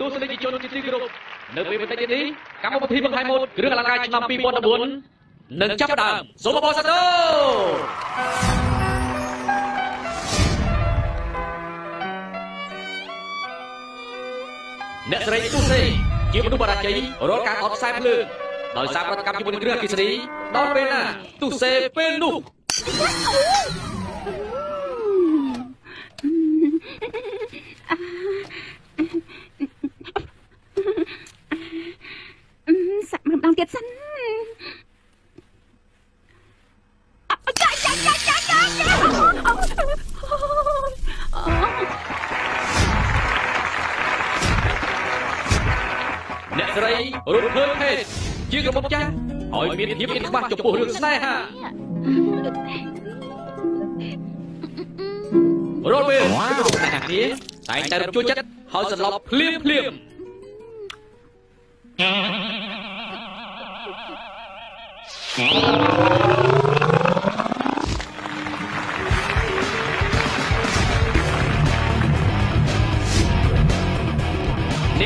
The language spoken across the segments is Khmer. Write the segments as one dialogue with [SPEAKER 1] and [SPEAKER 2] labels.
[SPEAKER 1] ទស្សនិកជនជាទីគោរពនៅពេលបន្តិចទៀតនេះកម្មវិធីបង្ហាញម៉ូដគ្រឿងអលង្ការឆ្នាំ2014នឹងចាប់ផ្ដើមសូមអបអរសាទរអ្នកស្រីទូសេជាមនុស្សបរាជ័យរាល់ការអត់ខ្សែភ្លើងដោយសារប្រតិកម្មជាមួយនឹងគ្រឿងអគ្គិសនីដល់ពេលណាទូសេពេលនោះ
[SPEAKER 2] សាក់ម្ដងទៀតសិនចាចាចាចាចាចា
[SPEAKER 1] អ្នកស្រីរុនភើភេទជាក្របចាស់ឲ្យមានភាពអៀនខ្មាស់ចំពោះរឿងស្នេហារាល់ពេលគឺមនុស្សស្នេហាគ្នាតែងតែរំជួលចិត្តហើយសន្លប់ភ្លាមភ្លាម នាង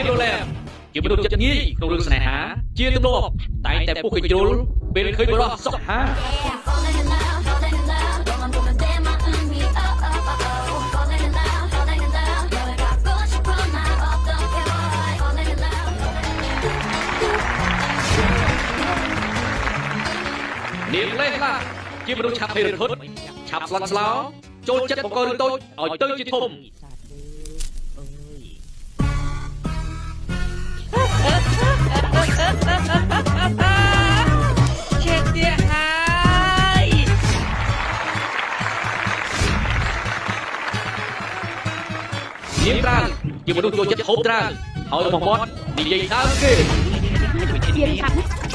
[SPEAKER 1] រ៉ូឡែមជាមនុស្សចិត្តងាយក្នុងរឿងស្នេហា ជាទម្លាប់តែងតែពុះកញ្ជ្រុលពេលឃើញបរិសុខហា នាងលេះឡាជាមនុស្សឆាប់ភ័យរន្ធត់ឆាប់ស្លន់ស្លោចូលចិត្តបង្ករឿងតូចឲ្យទៅជាធំ
[SPEAKER 3] chết tiệt hai
[SPEAKER 1] នាងត្រាងជាមនុស្សចូលចិត្តហូបត្រាងហើយរបស់គាត់និយាយដើមគេ
[SPEAKER 2] ជាឆាប់ណា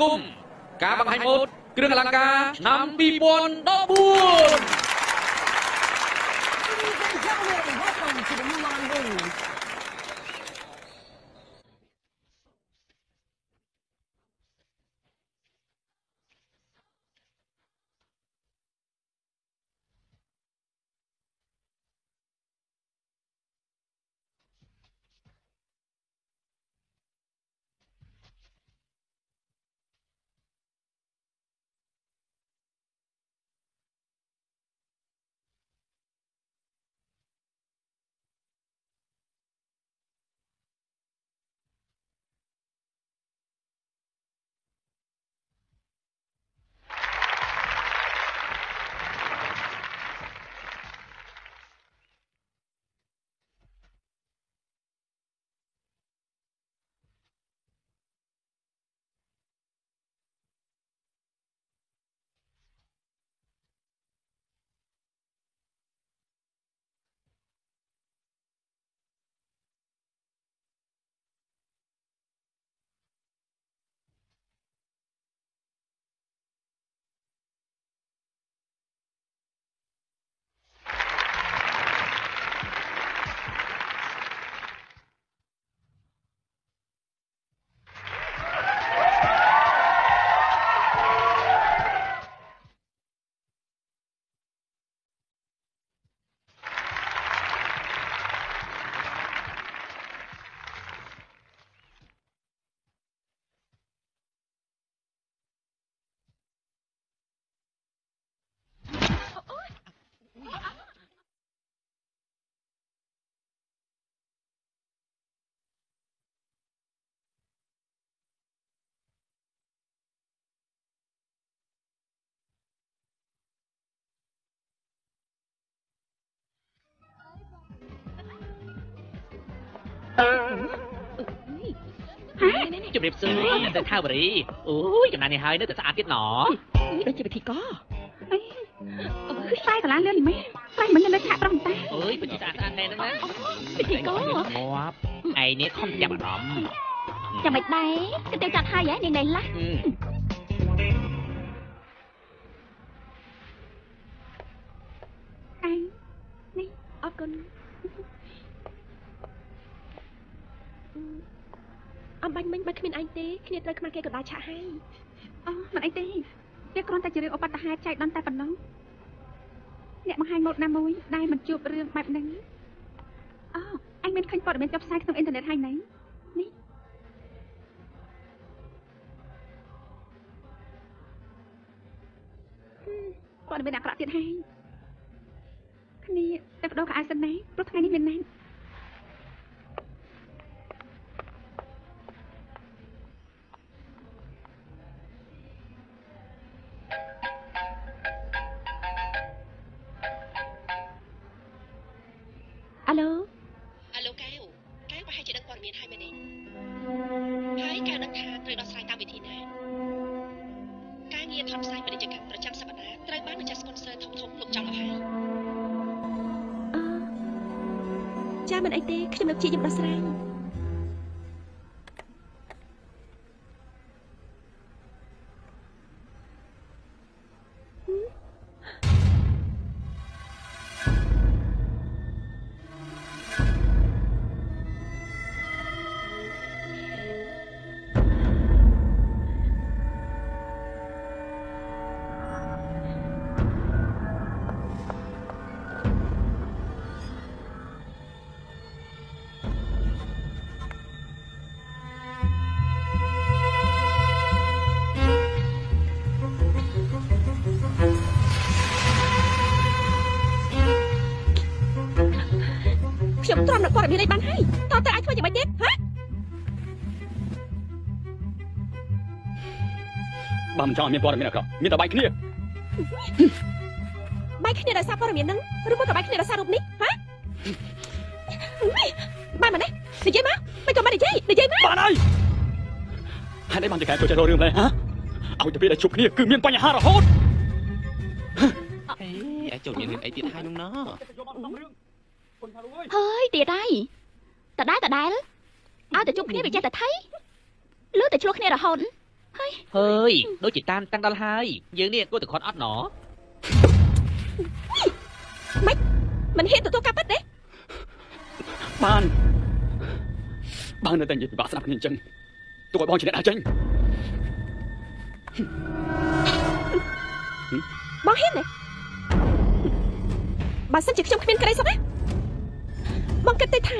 [SPEAKER 1] មស្វាគមន៍ការបង្ហាញម៉ូដគ្រឿងអលង្ការឆ្នាំ2014 ជំរាបសួរទៅថាវរីអូយចំណាយនេះហើយនៅតែស្អាតទៀតណ
[SPEAKER 2] ដូចជាពិធីកអីខ្សែកន្លងលឿននេះម៉េចខ្សែមិននៅឆាកត្រង់តា
[SPEAKER 1] អើយពិតជាស្អាតស្អាតណែហ្នឹងណា
[SPEAKER 2] ពិធីក
[SPEAKER 1] ងាប់ឯនេះខំចាប់អារម្មណ៍
[SPEAKER 2] ចាំមិនដែរគឺទៅចាត់ហើយហ៎នាងដៃឡាស់
[SPEAKER 1] អឺ
[SPEAKER 4] គុណអំបាញ់មិញបើ គ្មានអញទេគ្នាត្រូវខ្មាស់គេក៏ដល់ឆាក់ហើយ
[SPEAKER 2] អូមិនអីទេវាគ្រាន់តែជារឿងឧបទ្ទហេតុចៃដន្យតែប៉ុណ្ណោះអ្នកបង្ហាញម៉ូដណាមួយដែលមិនជួបរឿងបែបហ្នឹងអូអញមានឃើញព័ត៌មានចុះផ្សាយក្នុងអ៊ីនធឺណិតហើយណានេះហឹមព័ត៌មានអាក្រក់ទៀតហើយគ្នាទៅបដូរកៅអៅសិនណាព្រោះថ្ងៃនេះមានណាស់
[SPEAKER 5] ទ្រាំនឹង
[SPEAKER 4] ព័ត៌មាននេះបានហើយតើតើអាចធ្វើយ៉ាងម៉េចទៀតហ៎
[SPEAKER 1] បើមិនចង់ឲ្យមានព័ត៌មានអាក្រក់មានតែបែកគ្នា
[SPEAKER 4] បែកគ្នាដោយសារព័ត៌មានហ្នឹងឬមកក៏បែកគ្នាដោយសាររូបនេះហ៎បានមកនេះនិយាយមកមិនក៏មិននិយាយនិយាយមក
[SPEAKER 1] បានហើយហេតុអីបានជាកែចូលចិត្តរករឿងម្លេះហ៎ឲ្យតែពេលដែលជួបគ្នាគឺមានបញ្ហារហូត
[SPEAKER 3] អេអាចចូលមានរឿងអីទៀតហើយនោះណោះ
[SPEAKER 2] ហើយ ទៀតហើយតដែលតដែលឲ្យតែជួបគ្នាវាចេះតែថៃលើតែឆ្លោះគ្នារហូត
[SPEAKER 3] ហើយដូចជាតាមតាំងដល់ហើយយើងនេះគួរតែខត់អត់ណោះ
[SPEAKER 4] មិនហ៊ានទទួលការពិតទេ
[SPEAKER 1] បានបើនៅតែនិយាយពិបាកស្ដាប់គ្នាអញ្ចឹងទោះឲ្យបងជាអ្នកដើរចេញ
[SPEAKER 4] បងហ៊ានទេបើសិនជាខ្ញុំគ្មានក្តីសុខណា បងគិតទេថា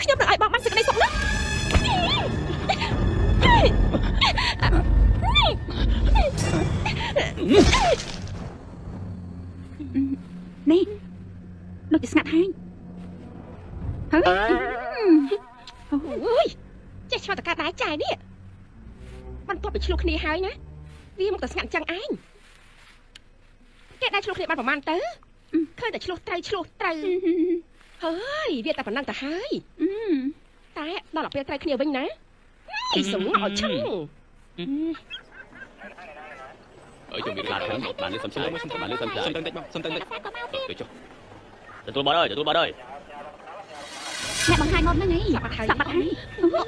[SPEAKER 4] ខ្ញុំនឹងឲ្យបងបានសេចក្តីសុខណា
[SPEAKER 2] នេះដូចជាស្ងាត់ហើយហើយ
[SPEAKER 4] អូយចេះឆ្លងតកាដែរចាយនេះបន្ទាប់ពីឆ្លោះគ្នាហើយណាវាមកតែស្ងាត់ចឹងឯងគេដែរឆ្លោះគ្នាបានប្រហែលទៅឃើញតែឆ្លោះត្រូវឆ្លោះត្រូវ ហើយវាតែប៉ុណ្ណឹងទៅហើយ
[SPEAKER 2] អឺ
[SPEAKER 4] តែដល់ដល់ពេលត្រូវគ្នាវិញណាអីសំងឲ្យឈឹង
[SPEAKER 1] អើយចូលមានឡានខាងបានលើសំឆ្លើយបានលើសំឆ្លើយ
[SPEAKER 3] សុំតឹងតិចបងសុំតឹងតិច
[SPEAKER 1] ទៅចុះទទួលបាត់ហើយទទួលបាត់ហើយ
[SPEAKER 2] អ្នកបង្ហាញម៉ូដហ្នឹងឯង
[SPEAKER 4] សាប់បាត់ហើយ
[SPEAKER 2] សាប់បាត់ហើយ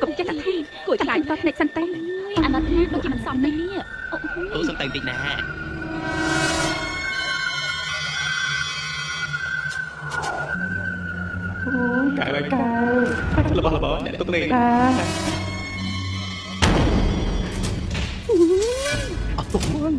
[SPEAKER 2] កុំចេះតែថៃ
[SPEAKER 4] គួរ
[SPEAKER 2] ខ្ខ្លាលា
[SPEAKER 4] ច
[SPEAKER 2] ចបាត់ភ្នែកសិនទៅអាណិតណាដូចជាមិនសមនេះនេះ
[SPEAKER 3] អូសុំតឹងតិចណា
[SPEAKER 6] កៅឲ្យកៅរបស់របស់អ្នកទុកនេះអត់ទុកមក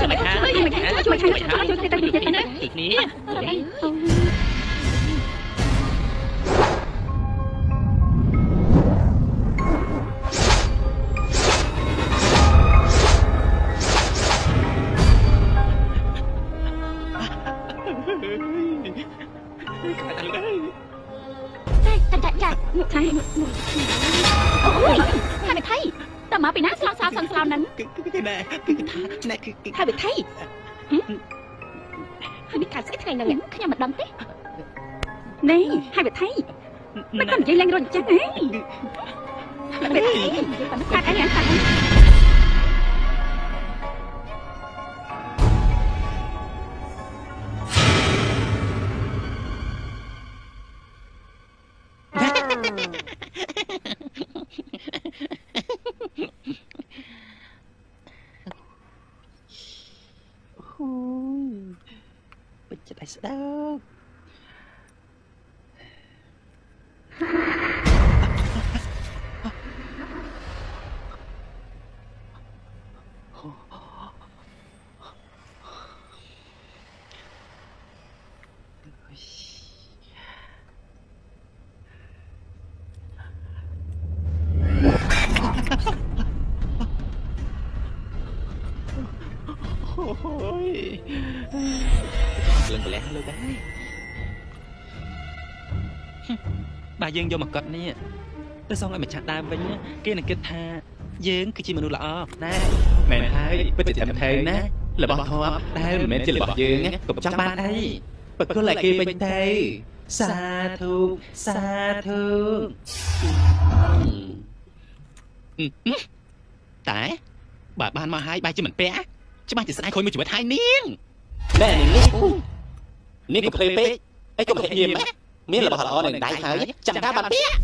[SPEAKER 4] ចាំមិន
[SPEAKER 3] ថា
[SPEAKER 2] ជួយជួយជួយជួយជួយជួយជួយទៅទៅទៅទៅ
[SPEAKER 3] គ្នា
[SPEAKER 2] អូចា ណែ
[SPEAKER 6] គឺគឺ
[SPEAKER 4] យើង
[SPEAKER 2] យក
[SPEAKER 6] មកកត់នេះទៅសងឲ្យម្ចាស់ដើមវិញគេនឹងគិតថាយើងគឺជាមនុស្សល្អណាមែនហើយពិតជាត្រឹមត្រូវណារបស់ធម៌ដែលមិនមែនជារបស់យើងកុំចង់បានអីបកគលឲ្យគេវិញទៅសាធុសាធុតែបើបានមកហើយបែរជាមិនពាក់ច្បាស់ជាស្ដាយខូចមួយជីវិតហើយនាងណែនាងនេះនាងក៏ភ្លេពេកអីក៏មិនហ៊ានដែរ មានរបស់ល្អនៅដៃហើយចាំការបានពាក់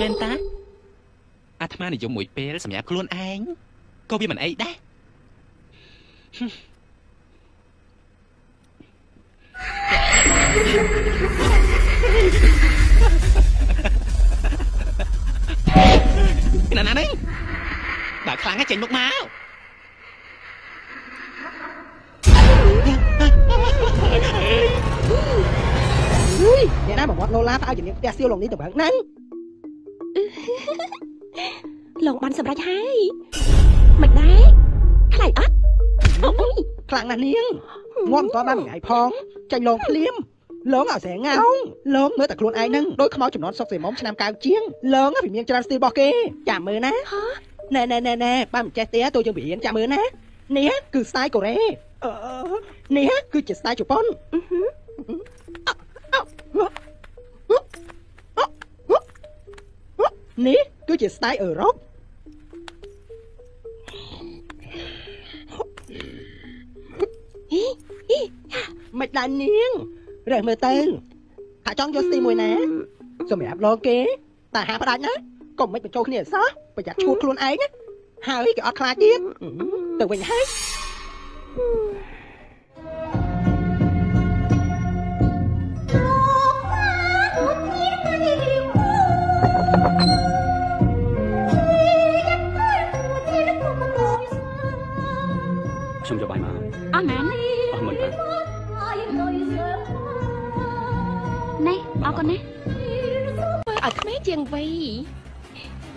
[SPEAKER 6] មែនតាអាត្មានិយមមួយពេលសម្រាប់ខ្លួនឯងក៏វាមិនអីដែរណាណានេះបើខ្លាំងណាស់ចេញមុខមក
[SPEAKER 7] អ្នកណាមកវត្តលោឡាផ្អើជំនាញផ្ទះសៀវលងនេះទៅបើហ្នឹង
[SPEAKER 4] លងបានសម្រេចហើយមិនដែរខ្លាចអត់អូយ
[SPEAKER 7] ខ្លាំងណាស់នាងងាប់មិនតបានមួយថ្ងៃផងចាញ់លងភ្លាមលងឲ្យស្រែងោងលងមើលតែខ្លួនឯងហ្នឹងដូចខ្មោចចំនួនសុកសេមុំឆ្នាំកៅជាងលងវិមានច្រើនស្ទីលរបស់គេចាំមើលណាណែណែណែណែបើមិនចេះទេតួយើងបរៀនចាំមើលណានេះគឺស្ទាយកូរ៉េអឺ នេះគឺជាស្ទាយជប៉ុននេះគឺជាស្ទាយអឺរ៉ុបមិនដែរនាងរើសមើលទៅថាចង់យកស្ទីមួយណាសម្រាប់លោកគេតែហាផ្ដាច់ណាកុំមិនបញ្ចូលគ្នាសោះប្រយ័ត្នឈួតខ្លួនឯងណាហើយគេអត់ខ្លាចទៀតទៅវិញហើយ
[SPEAKER 6] ខ្ញុំយកបាយមក
[SPEAKER 2] អស់ណាន
[SPEAKER 6] អស់មិនតា
[SPEAKER 2] នេះអរគុណណា
[SPEAKER 4] ធ្វើឲ្យក្មេងជាងវ័យ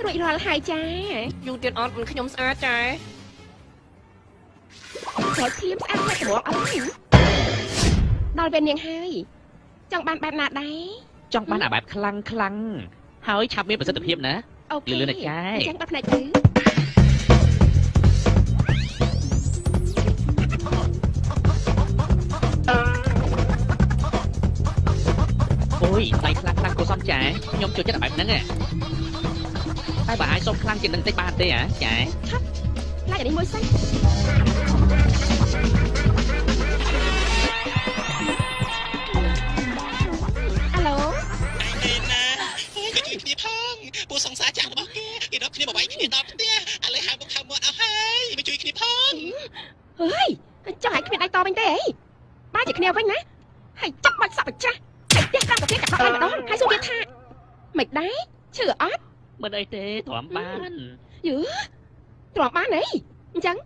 [SPEAKER 4] រួចរាល់ហើយចាយូរទៀតអត់មិនខ្ញុំស្អាតចា ស្រោចភ្លាមស្អាតតែច្រកអត់ទេដល់ពេលនាងហើយចង់បានបែបណាដែរ
[SPEAKER 3] ចង់បានអាបែបខ្លាំងខ្លាំងហើយឆាប់មានប្រសិទ្ធភាពណា
[SPEAKER 4] អូខេ
[SPEAKER 3] លឿនៗណាស់ចាយ
[SPEAKER 4] អញ្ចឹងដល់ផ្នែកទៅ
[SPEAKER 3] អូយដៃខ្លាំងខ្លាំងកុសលចាខ្ញុំចូលចិត្តអាបែបហ្នឹងហ៎តែបើអាចសុំខ្លាំងជាងនឹងតិចបានទេហ៎ចា
[SPEAKER 4] ឡាយអានេះមួយសិន
[SPEAKER 6] សង្សារចាស់របស់គេគេដល់គ្នាមកវាយគ្នាដល់ផ្ទះឥឡូវហៅមកហៅមកអស់ហើយមកជួយគ្នាផង
[SPEAKER 4] អើយចង់ឲ្យគ្មានដៃតវិញទេអីបើជាគ្នាវិញណាហើយចាប់បាច់សក់បច្ចាស់ហើយផ្ទះតាមប្រទេសកាត់សក់ឲ្យម្ដងហើយសួរទៀតថាមិនដែរឈឺអត់
[SPEAKER 3] មិនអីទេទ្រាំបាន
[SPEAKER 4] យឺទ្រាំបានអីអញ្ចឹង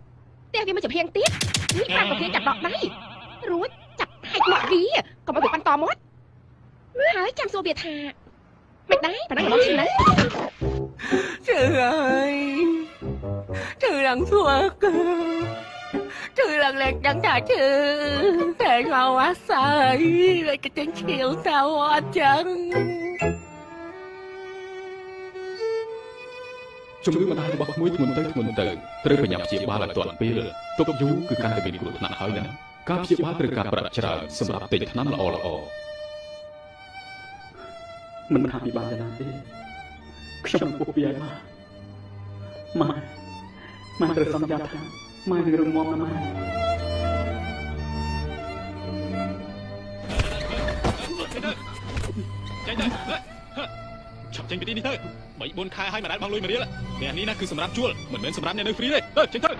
[SPEAKER 4] ផ្ទះវាមិនចំហៀងទៀតនេះតាមប្រទេសចាប់ដកដៃរួចចាប់ហាច់មកវាកុំឲ្យវាបន្តមាត់ហើយចាំសួរវាថា មិនដែរប៉ណ្ណឹងរបស់ឈឺនៅ
[SPEAKER 8] Trừ ơi Trừ lần thua cơ Trừ lần lên chẳng trả trừ Để lo quá sợi Rồi cái tiếng chiều sao hoa chân
[SPEAKER 9] ជំងឺម្ដាយរបស់ក្មួយធ្ងន់ទៅធ្ងន់ទៅត្រូវប្រញាប់ព្យាបាលឲ្យទាន់ពេលទុកយូរគឺកាន់តែមានគ្រោះថ្នាក់ហើយណាការព្យាបាលត្រូវការប្រាក់ច្រើនសម្រាប់ទិញថ្នាំល្អល្អ
[SPEAKER 10] មិនថាពិបាកយ៉ាងណាទេខ្ញុំពុកវាមកម៉ែម៉ែត្រូវសន្យាថាម៉ែនឹងរងមាំណាស់ម៉ែ
[SPEAKER 9] ចេញទៅឆាប់ចេញពីទីនេះទៅ3 4ខែហើយម្ដាយបងលុយមួយរៀលអ្នកនេះណាគឺសម្រាប់ជួលមិនមែនសម្រាប់អ្នកនៅហ្វ្រីទេទៅចេញទៅ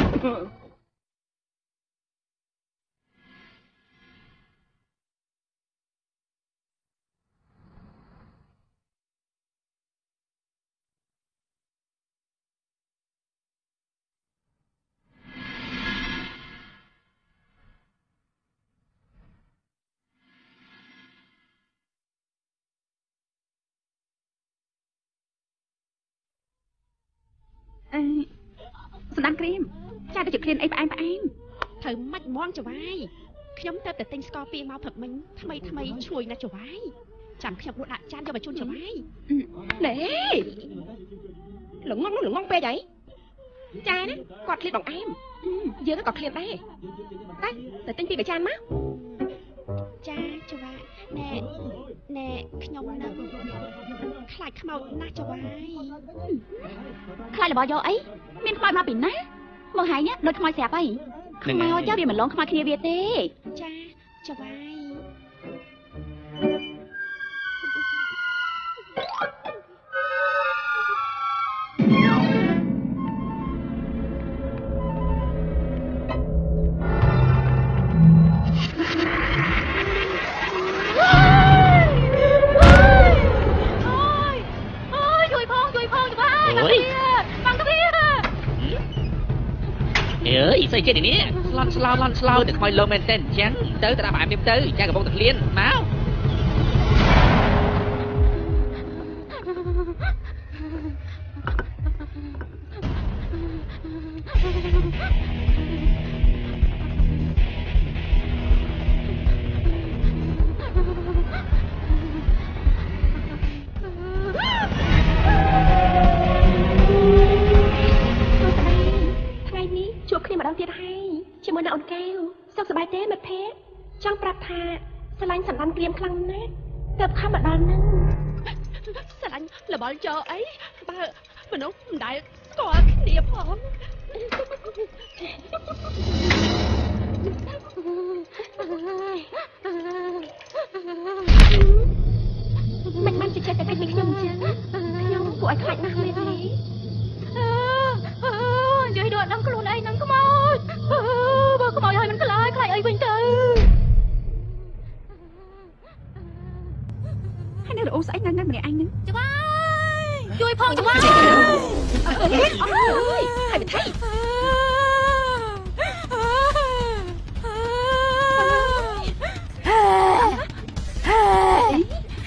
[SPEAKER 11] សំដានគ្រីមចាទៅជាឃ្លានអីផ្អែមផ្អែម
[SPEAKER 4] ត្រូវម៉ាច់មន់ចវាយខ្ញុំទៅតែទិញស្ករពីមកព្រឹកមិញថ្មីថ្មីឈ្ងុយណាស់ចវាយចាំខ្ញុំដួសដាក់ចានយកមកជូនចវាយណែល្ងងនោះល្ងងពេកអីចាណាគាត់ឃ្លានបងអែមយើងក៏ឃ្លានដែរតែទៅទិញពីកាចានមក
[SPEAKER 5] ចាចវា ណែណែខ្ញុំនឹងខ្លាចខ្មោចណាស់ចវាយ
[SPEAKER 11] ខ្លាចរបស់យកអីមានខ្មោចមកពីណាមកហើយនេះដូចខ្មោចស្រាប់អីខ្មោចចាវាមិនលងខ្មោចគ្នាវាទេ
[SPEAKER 5] ចាចវាយ
[SPEAKER 11] ស្អី
[SPEAKER 3] គេនេះស្លន់ស្លោឡន់ស្លោទៅខ្មោចលោមែនតើអញ្ចឹងទៅទៅដាក់ផ្អែមនេះទៅចាកំពុងតែឃ្លានមក
[SPEAKER 4] ចង់ប្រាប់ថាស្រឡាញ់សម្ដានក្រៀមខ្លាំងណាស់ទៅខំមកដល់នឹងស្រឡាញ់លបលចោអីបើមនុស្សមិនដែលស្គាល់គ្នាផងមិនបានជិះចិត្តតែពីខ្ញុំអញ្ចឹងខ្ញុំពួកឲ្យខ្លាចណាស់មែនទេ
[SPEAKER 11] ជួយដកដឹងខ្លួនឯងនឹងខ្មោចបើខ្មោចឲ្យมันខ្លាចខ្លាចអីវិញទៅ ហើយនៅរអ៊ូស្អីនៅនៅម្នាក់ឯងនឹងច្បាស់ជួយផងច្បាស់
[SPEAKER 4] អើយហើយទៅថៃ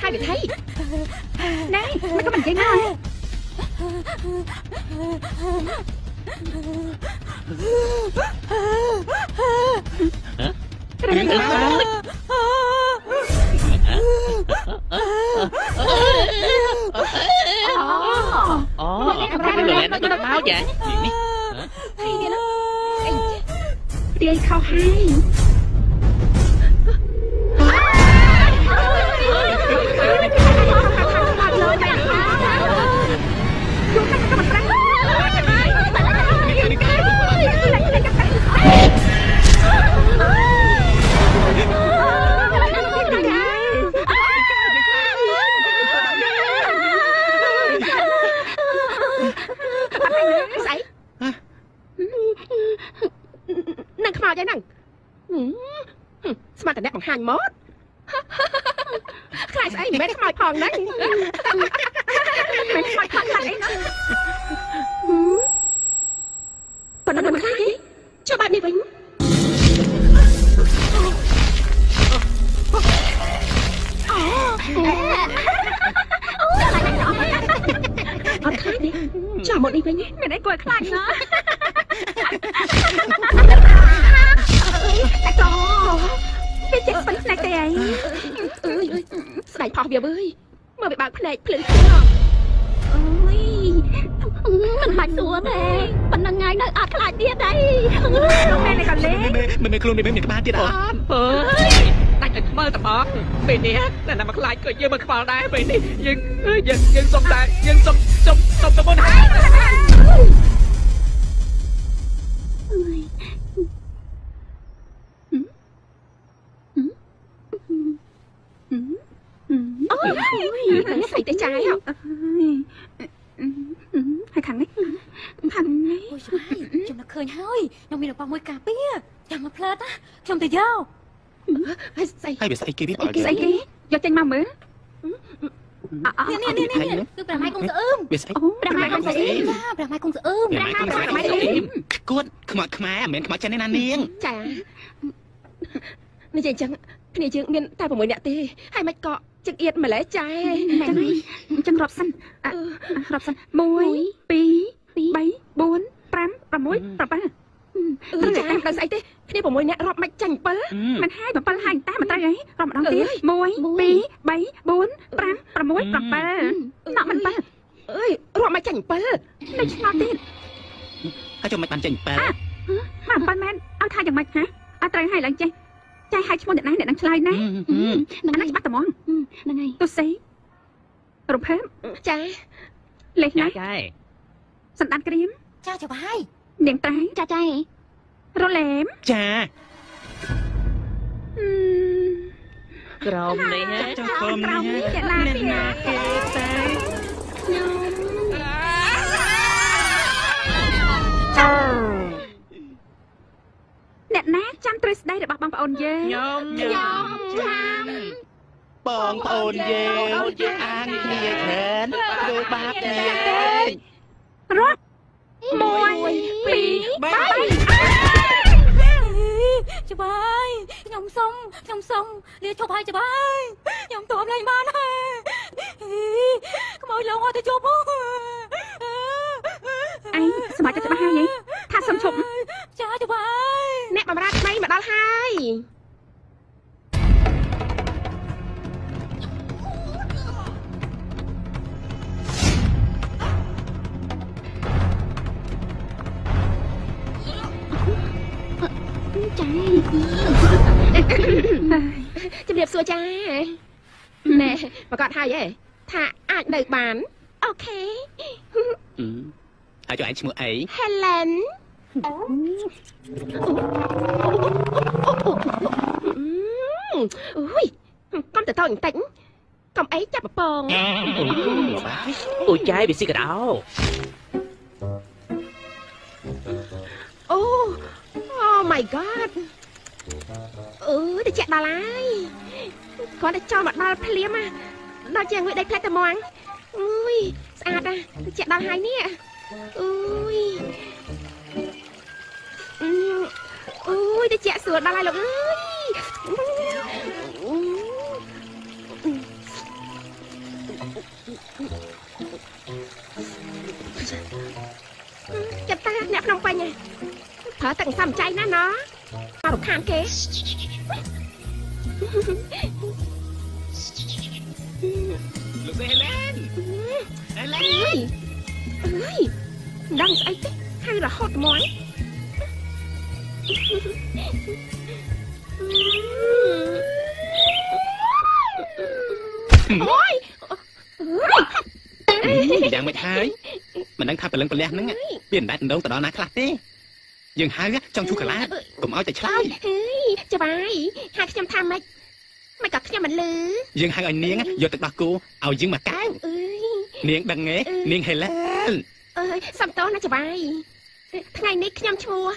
[SPEAKER 4] ហើយទៅថៃ
[SPEAKER 11] ណែមិនក៏មិននិយាយមក
[SPEAKER 3] រឿង អើយអូខ្ញុំលើលែនទៅមកចានេះ
[SPEAKER 11] ហើយទៀតអីទាយខោហើយ
[SPEAKER 4] ហ ខ្មោចឯហ្នឹងហឹមស្មានតែអ្នកបង្ហាញម៉ូដខ្លាចស្អីមិនមែនខ្មោចផងហ្នឹងមិនខ្មោចផងខ្លាចអីហ្នឹងប៉ុណ្ណឹងមិនខ្លាចទេចូលបែបនេះវិញអត់ខ្លាចទេ ចូលមកនេះវិញ
[SPEAKER 2] មានអីគួរឲ្យខ្លាចណា
[SPEAKER 4] តោ
[SPEAKER 2] វាចេះស្ពិនស្នេហ៍ទេអី
[SPEAKER 4] អើយអើយស្ដាយផុសវាអើយមើលវាបើកភ្នែកភ្លឺខ្លាំង
[SPEAKER 2] អូយមិនបាច់សួរទេប៉ុណ្ណឹងហើយនៅអត់ខ្លាចទៀតអីលោកមែនតែក៏លេង
[SPEAKER 6] មិនមិនខ្លួននេះមានក្បាលទៀតអត់
[SPEAKER 3] អើយ ដាច់តែខ្មើតបងពេលនេះតែតែមកខ្លាចក៏យើងមកខ្វល់ដែរពេលនេះយើងយើងយើងសុំតែយើងសុំសុំសុំទៅមុនហើយ
[SPEAKER 4] អូយស្អីទៅចាយហ៎
[SPEAKER 2] ហើយខាងនេះខាងនេះ
[SPEAKER 12] អូយស្វាយខ្ញុំនឹកឃើញហើយខ្ញុំមានរបស់មួយការពារចាំមកផ្លើតណាខ្ញុំទៅយក
[SPEAKER 4] ហើយស្អី
[SPEAKER 6] ហើយវាស្អីគេវាបើ
[SPEAKER 2] ស្អីគេយកចេញមកមើលអអ
[SPEAKER 12] នេះនេះនេះនេះគឺព្រះម៉ែកុំស្អឺម
[SPEAKER 6] វាស្អី
[SPEAKER 12] ព្រះម៉ែកុំស្អឺមចាព្រះម៉ែកុំស្អឺម
[SPEAKER 6] វាមិនគំស្អីគួតខ្មោចខ្មែរមិនមែនខ្មោចចិនទេណានាង
[SPEAKER 4] ចានេះអញ្ចឹងគ្នាយើងមានតែ6នាក់ទេហើយមិនក៏ជឹកអៀតម្លេះចា
[SPEAKER 2] មែនហើយអញ្ចឹងរាប់សិនអរាប់សិន1 2 3 4 5 6 7
[SPEAKER 4] អឺចាដល់ស្អីទេគ្នា6នាក់រាប់មិនចាញ់7
[SPEAKER 2] មិនហើយ7ហើយតែមិនត្រូវអីរាប់ម្ដងទៀត1 2 3 4 5 6 7ណក់មិន7
[SPEAKER 4] អើយរាប់មិនចាញ់7
[SPEAKER 2] នៅឆ្ងល់ទៀត
[SPEAKER 6] ហើយចាំមិនបានចេញបែ
[SPEAKER 2] មក7មែនឲ្យថាយ៉ាងម៉េចហ៎អត់ត្រូវហើយឡើងចេះចាយឲ្យឈ្មោះអ្នកណាអ្នកនឹងឆ្លើយណាអានេះច្បាស់ត្មងហ្នឹងហើយទុសេរំភើប
[SPEAKER 4] ចា
[SPEAKER 2] លេខណា
[SPEAKER 3] ចាយ
[SPEAKER 2] សណ្ដានក្រៀម
[SPEAKER 12] ចាចបាយ
[SPEAKER 2] នាងត្រៃចាចារលែម
[SPEAKER 6] ចា
[SPEAKER 3] ក្រមនេះហ៎
[SPEAKER 6] ចាំក្រុម
[SPEAKER 2] ក្រោម
[SPEAKER 6] នេះ
[SPEAKER 2] នេះអ្នកណាគេ
[SPEAKER 6] គេតែ
[SPEAKER 2] អ្នកណាចាំទ្រឹស្ដីរបស់បងប្អូនយើង
[SPEAKER 6] ខ្ញុំ
[SPEAKER 2] ខ្ញុំចាំ
[SPEAKER 6] បងប្អូនយើងអានគ្នាច្រើនធ្វើបាបគ្នា
[SPEAKER 2] រត់ 1 2 3
[SPEAKER 12] ចបាយខ្ញុំសុំខ្ញុំសុំលាឈប់ហើយចបាយខ្ញុំទប់លែងបានហើយខ្មោចឡងអត់ទៅជប់
[SPEAKER 2] អញសមាជិកច្បាស់ហើយហីថាសុំឈប់
[SPEAKER 12] ចាចបាយ
[SPEAKER 4] អ្នកបំរើថ្មីមកដល់ហើយ
[SPEAKER 2] ចា
[SPEAKER 4] ជំរាបសួរចាណែប្រកាសហើយហ៎ថាអាចនៅបានអូខេ
[SPEAKER 6] ហើយចុះឯងឈ្មោះអី
[SPEAKER 4] Helen អូយកុំទៅតោបន្តិចកុំអីចាប់ប្រពង
[SPEAKER 3] អូចាយវាស៊ីកដោ
[SPEAKER 4] អូ Oh my god អឺទៅចាក់ដល់ហើយគាត់ទៅចោលមកដល់ភ្លាមណាដល់ជាងមួយដៃផ្លែតែហ្មងអើយស្អាតណាស់ទៅចាក់ដល់ហើយនេះអើយអឺអូយទៅចាក់ស្រួលដល់ហើយលោកអើយចិត្តតាអ្នកក្នុងពេញហ៎ ប្រើទឹកសំចៃណាណោះមករំខានគេ
[SPEAKER 6] លោកសេហេឡែនហេឡែ
[SPEAKER 4] អើយអើយមិនដឹងស្អីទេហៅរហូតហ្មងអូយ
[SPEAKER 6] យ៉ាងមិនហើយមិនដឹងថាព្រលឹងប្រលះហ្នឹងវាមិនដែលដងទៅដល់ណាខ្លះទេ យើងហៅចង់ឈូកន្លាតកុំឲ្យតែឆ្លើយ
[SPEAKER 4] ហេចបាយហៅខ្ញុំថាម៉េចមិនក៏ខ្ញុំមិនលឺ
[SPEAKER 6] យើងហៅឲ្យនាងយកទឹកដោះគោឲ្យយើងមកកែវ
[SPEAKER 4] អើយ
[SPEAKER 6] នាងដឹងទេនាងហេឡែន
[SPEAKER 4] អើយសំទោសណាចបាយថ្ងៃនេះខ្ញុំឈ្មោះ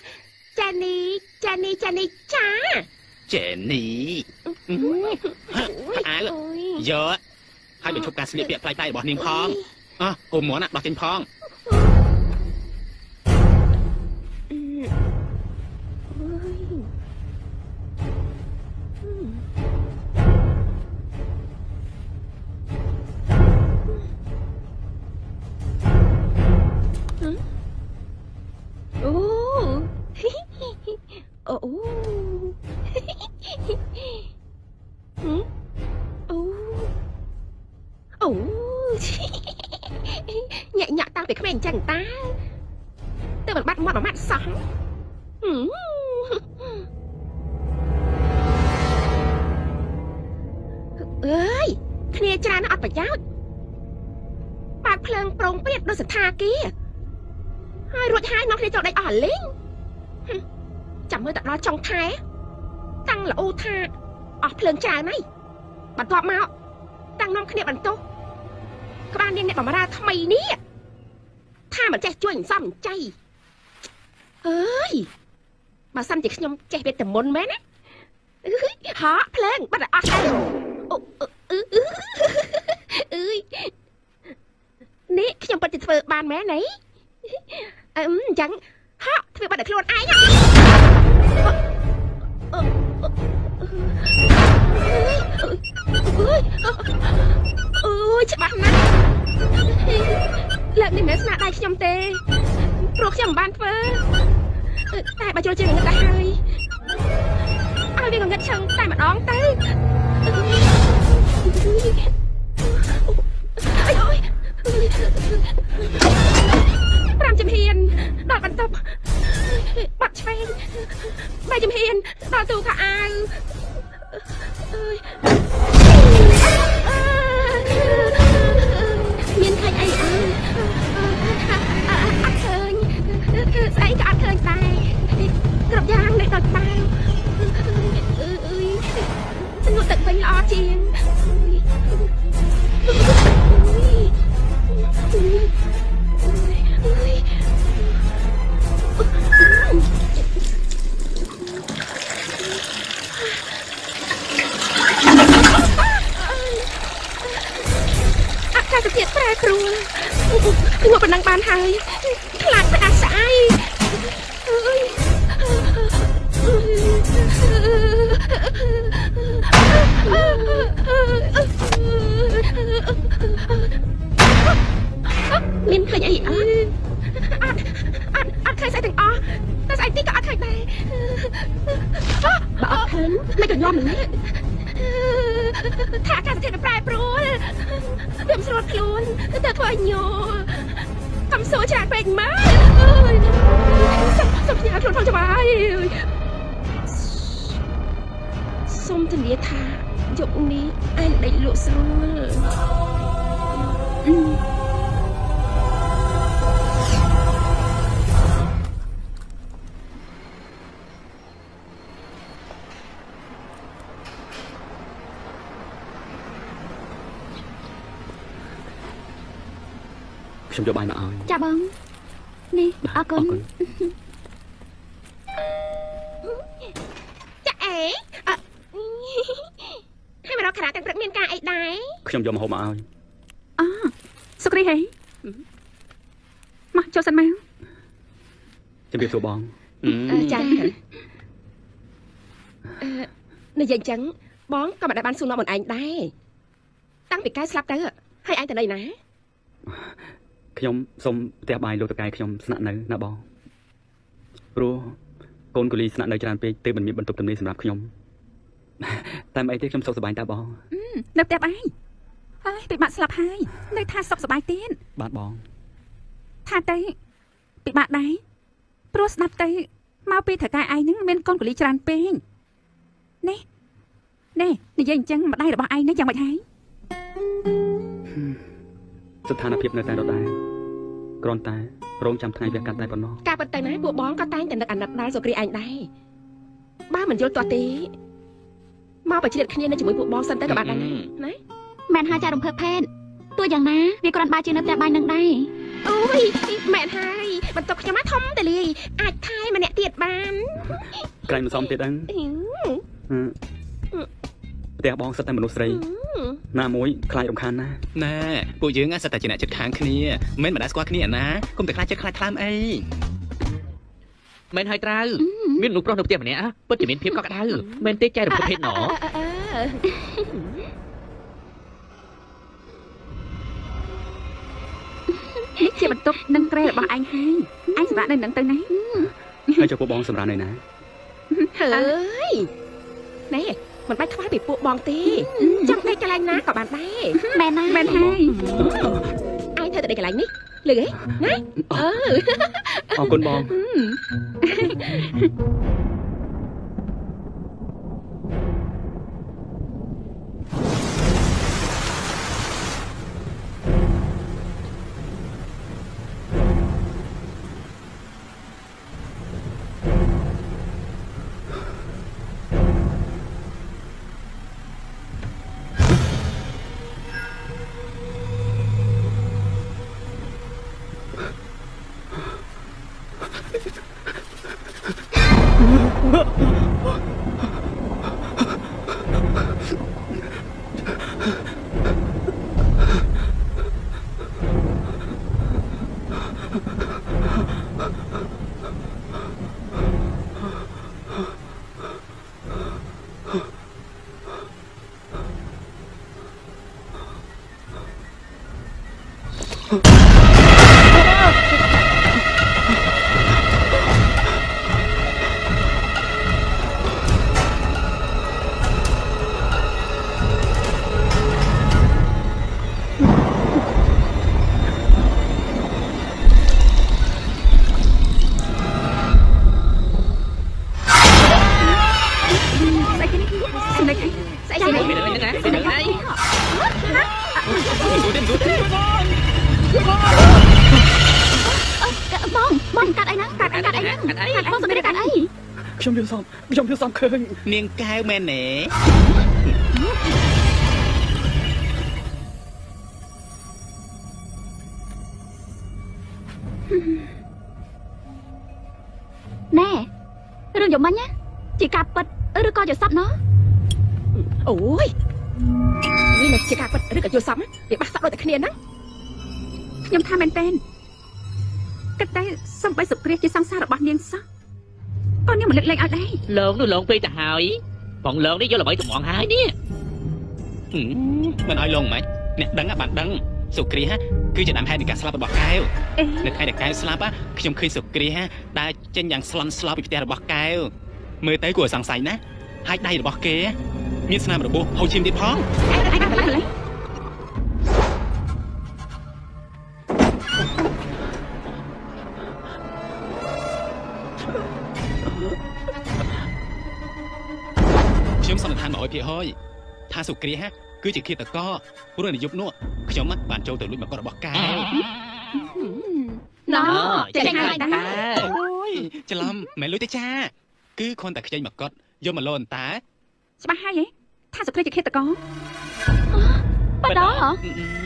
[SPEAKER 4] ចានីចានីចានីចា
[SPEAKER 6] ចេនីផ្អើ
[SPEAKER 4] អូយ
[SPEAKER 6] យកហើយបញ្ឈប់ការស្លៀកពាក់ផ្លៃផ្លៃរបស់នាងផងអោះកុំមន់ណាដោះចេញផង
[SPEAKER 4] អូអូអូហឹមអូអូញា ទៅមិនបាត់មាត់មួយម៉ាត់សោះហឹមអើយគ្នាច្រើនណាស់អត់ប្រយោជន៍បើកភ្លើងប្រងព្រាតដោយសថាគារហើយរួចហើយនាំគ្នាចូលដេកអស់អាលេងហឹមចាំមើលតែដល់ចុងខែតាំងល្អូថាអស់ភ្លើងច្រើនហើយបន្ទាប់មកតាំងនាំគ្នាបន្ទោសក្បាលនាងអ្នកបំរើថ្មីនេះថាមិនចេះជួយសំចៃ អើយបើសិនជាខ្ញុំចេះវាតែមុនមែនណាអើយហោភ្លើងបាត់តែអស់ហើយអូអឺអឺអឺអើយនេះខ្ញុំពិតជាធ្វើបានមែនទេអឺអញ្ចឹងហក់ធ្វើបាត់តែខ្លួនឯងហ៎អូយច្បាស់ណាស់លើកនេះមិនមែនស្នាដៃខ្ញុំទេព្រោះខ្ញុំមិនបានធ្វើ តែបើចូលជើងងឹតដែរហើយឲ្យវាងងឹតឈឹងតែម្ដងទៅអីអូយប្រាំចំហៀនដល់បន្ទប់បាត់ឆ្វេងបែចំហៀនដល់ទូខោអាវអើយមានឃើញអីអើយអត់ឃើញស្អីក៏អត់ឃើញដែរ គ្រប់យ៉ាងនៅដល់ក្បាលអើយងក់ទឹកវិញល្អជាងអាកាសធាតុប្រែប្រួលងក់ប៉ុណ្ណឹងបានហើយខ្លាចស្អាតស្អាយអើយ មានឃើញអីអត់អត់អត់អត់ឃើញស្អីទាំងអស់តែស្អីទីក៏អត់ឃើញដែរបើអត់ឃើញមិនក៏ញោមនេះថាអាកាសធាតុប្រែប្រួលខ្ញុំស្រួលខ្លួនទៅធ្វើឲ្យញោកំសួរច្រើនពេកម៉ែអើយសុំសុំញ៉ាខ្លួនផងច្បាស់ សុំធានាថាយប់នេះឯងដេកលក់ស្រួលអឺ
[SPEAKER 10] ខ្ញុំយកបាយមកឲ្យ
[SPEAKER 2] ចាបងនេះអរគុណ
[SPEAKER 4] ចាអេអឺហើយមករក ខារ៉ាទាំងព្រឹកមានការអីដែរ
[SPEAKER 10] ខ្ញុំយកមកហូបមកឲ្យ
[SPEAKER 2] អសុគ្រីហេមកចូលសិនមក
[SPEAKER 10] ជំរាបសួរបង
[SPEAKER 4] អឺចាអឺនិយាយអញ្ចឹងបងក៏មិនដែលបានសួរនាំខ្លួនឯងដែរតាំងពីកែស្លាប់ទៅហើយឯងទៅនៅណា
[SPEAKER 10] ខ្ញុំសូមផ្ទះបាយលោកតកែខ្ញុំស្នាក់នៅណាបងព្រោះកូនកូលីស្នាក់នៅច្រើនពេកទើបមិនមានបន្ទប់ទំនេរសម្រាប់ខ្ញុំ តែមិនអីទេខ្ញុំសុខសប្បាយតាបង
[SPEAKER 2] នៅផ្ទះឯងហើយពិបាកស្លាប់ហើយនៅថាសុខសប្បាយទៀត
[SPEAKER 10] បាទបង
[SPEAKER 2] ថាទៅពិបាកដែរព្រោះស្ដាប់ទៅមកពីថៅកែឯងហ្នឹងមានកូនកូលីច្រើនពេកនេះនេះនិយាយអញ្ចឹងម្ដាយរបស់ឯងនេះយ៉ាងម៉េចហើយ
[SPEAKER 10] ស្ថានភាពនៅតែដដែលគ្រាន់តែរងចាំថ្ងៃវាកាត់តែប៉ុណ្ណោះ
[SPEAKER 4] ការពិតទៅណាពួកបងក៏តែងតែនឹកអាណិតដល់សុគ្រីឯងដែរបើមិនយល់ទាស់ទេ មកបជ្រៀតគ្នានៅជាមួយពួកបងសិនទៅក៏បានដែរណាណា
[SPEAKER 2] មែនហើយចារំភើបផេនទោះយ៉ាងណាវាគ្រាន់បើជានៅផ្ទះបាយនឹងដែរ
[SPEAKER 4] អូយមែនហើយបន្ទប់ខ្ញុំមកធំតលីអាចថែម្នាក់ទៀតបាន
[SPEAKER 10] ក្រែងមិនសមទៀតហ្នឹង
[SPEAKER 4] អឺ
[SPEAKER 10] ហឹមផ្ទះបងសិតតែមនុស្សស្រីណាមួយខ្លាចរំខានណា
[SPEAKER 6] ណែពួកយើងអាសិតតែជាអ្នកចិត្តខាងគ្នាមិនមិនដែលស្គាល់គ្នាណាគុំតែខ្លាចចិត្តខ្លាចខ្លាំអី
[SPEAKER 3] មែនហើយត្រូវមានមនុស្សប្រុសនៅផ្ទះម្នាក់ពិតជាមានភាពកក់ក្ដៅមែនទេចែករំភើបភេទណ
[SPEAKER 4] អឺ
[SPEAKER 2] នេះជាបន្ទប់និងក្រែរបស់ឯងហើយឯងសម្រាប់នៅនឹងទៅណា
[SPEAKER 10] ហើយចូលពួកបងសម្រាប់នៅណា
[SPEAKER 4] ហើយណែមិនបាច់ខ្វល់ពីពួកបងទេចង់ដេកកន្លែងណាក៏បានដែរ
[SPEAKER 2] មែនណាមែនហើយ
[SPEAKER 4] ឯងធ្វើតែដេកកន្លែងនេះ លឺហ៎ណាអឺ
[SPEAKER 10] អរគុណបង
[SPEAKER 2] នាងកែ
[SPEAKER 6] វមែនទេ
[SPEAKER 2] ណែរឿងយ៉ាងមិញណាជាការពិតឬក៏ជាសត្វណោះ
[SPEAKER 4] អូយនេះមិនជាការពិតឬក៏យល់សមវាបាសសក់ដូចតែគ្នាហ្នឹង
[SPEAKER 2] ខ្ញុំថាមែនតើគិតតែសំបីសុគ្រាសជាសង្សាររបស់នាងសោះក៏នាងមិនលើកលែងឲ្យដែរ
[SPEAKER 3] លោកនោះលោកពេកទៅ ហើយផងលោកនេះយកល្បីត្មងហើយនេះ
[SPEAKER 6] មិនឲ្យលងមិនអ្នកដឹងបានដឹងសុគ្រីហាគឺជាដើមហេតុនៃការស្លាប់របស់កែវនៅថ្ងៃដែលកែវស្លាប់ខ្ញុំឃើញសុគ្រីហាដើរចេញយ៉ាងស្លន់ស្លោពីផ្ទះរបស់កែវមើលទៅគួរសង្ស័យណាស់ហើយដៃរបស់គេ មានស្នាមរបួសហូរឈាមទៀតផង យថាសុគ្រីហ่ะគឺជាឃាតករព្រោះនៅយប់នោះខ្ញុំហ่ะបានចូលទៅលួចមកកត់របស់កែវ
[SPEAKER 2] ណោចេញហើយតា
[SPEAKER 6] អូយច្រឡំមិនលួចទេចា គឺគ្រាន់តែខ្ចីមកកត់យកមកលោអន្តា
[SPEAKER 2] ច្បាស់ហើយហ៎ថាសុគ្រាសជាឃាតករ
[SPEAKER 12] បដហ៎
[SPEAKER 6] អឺ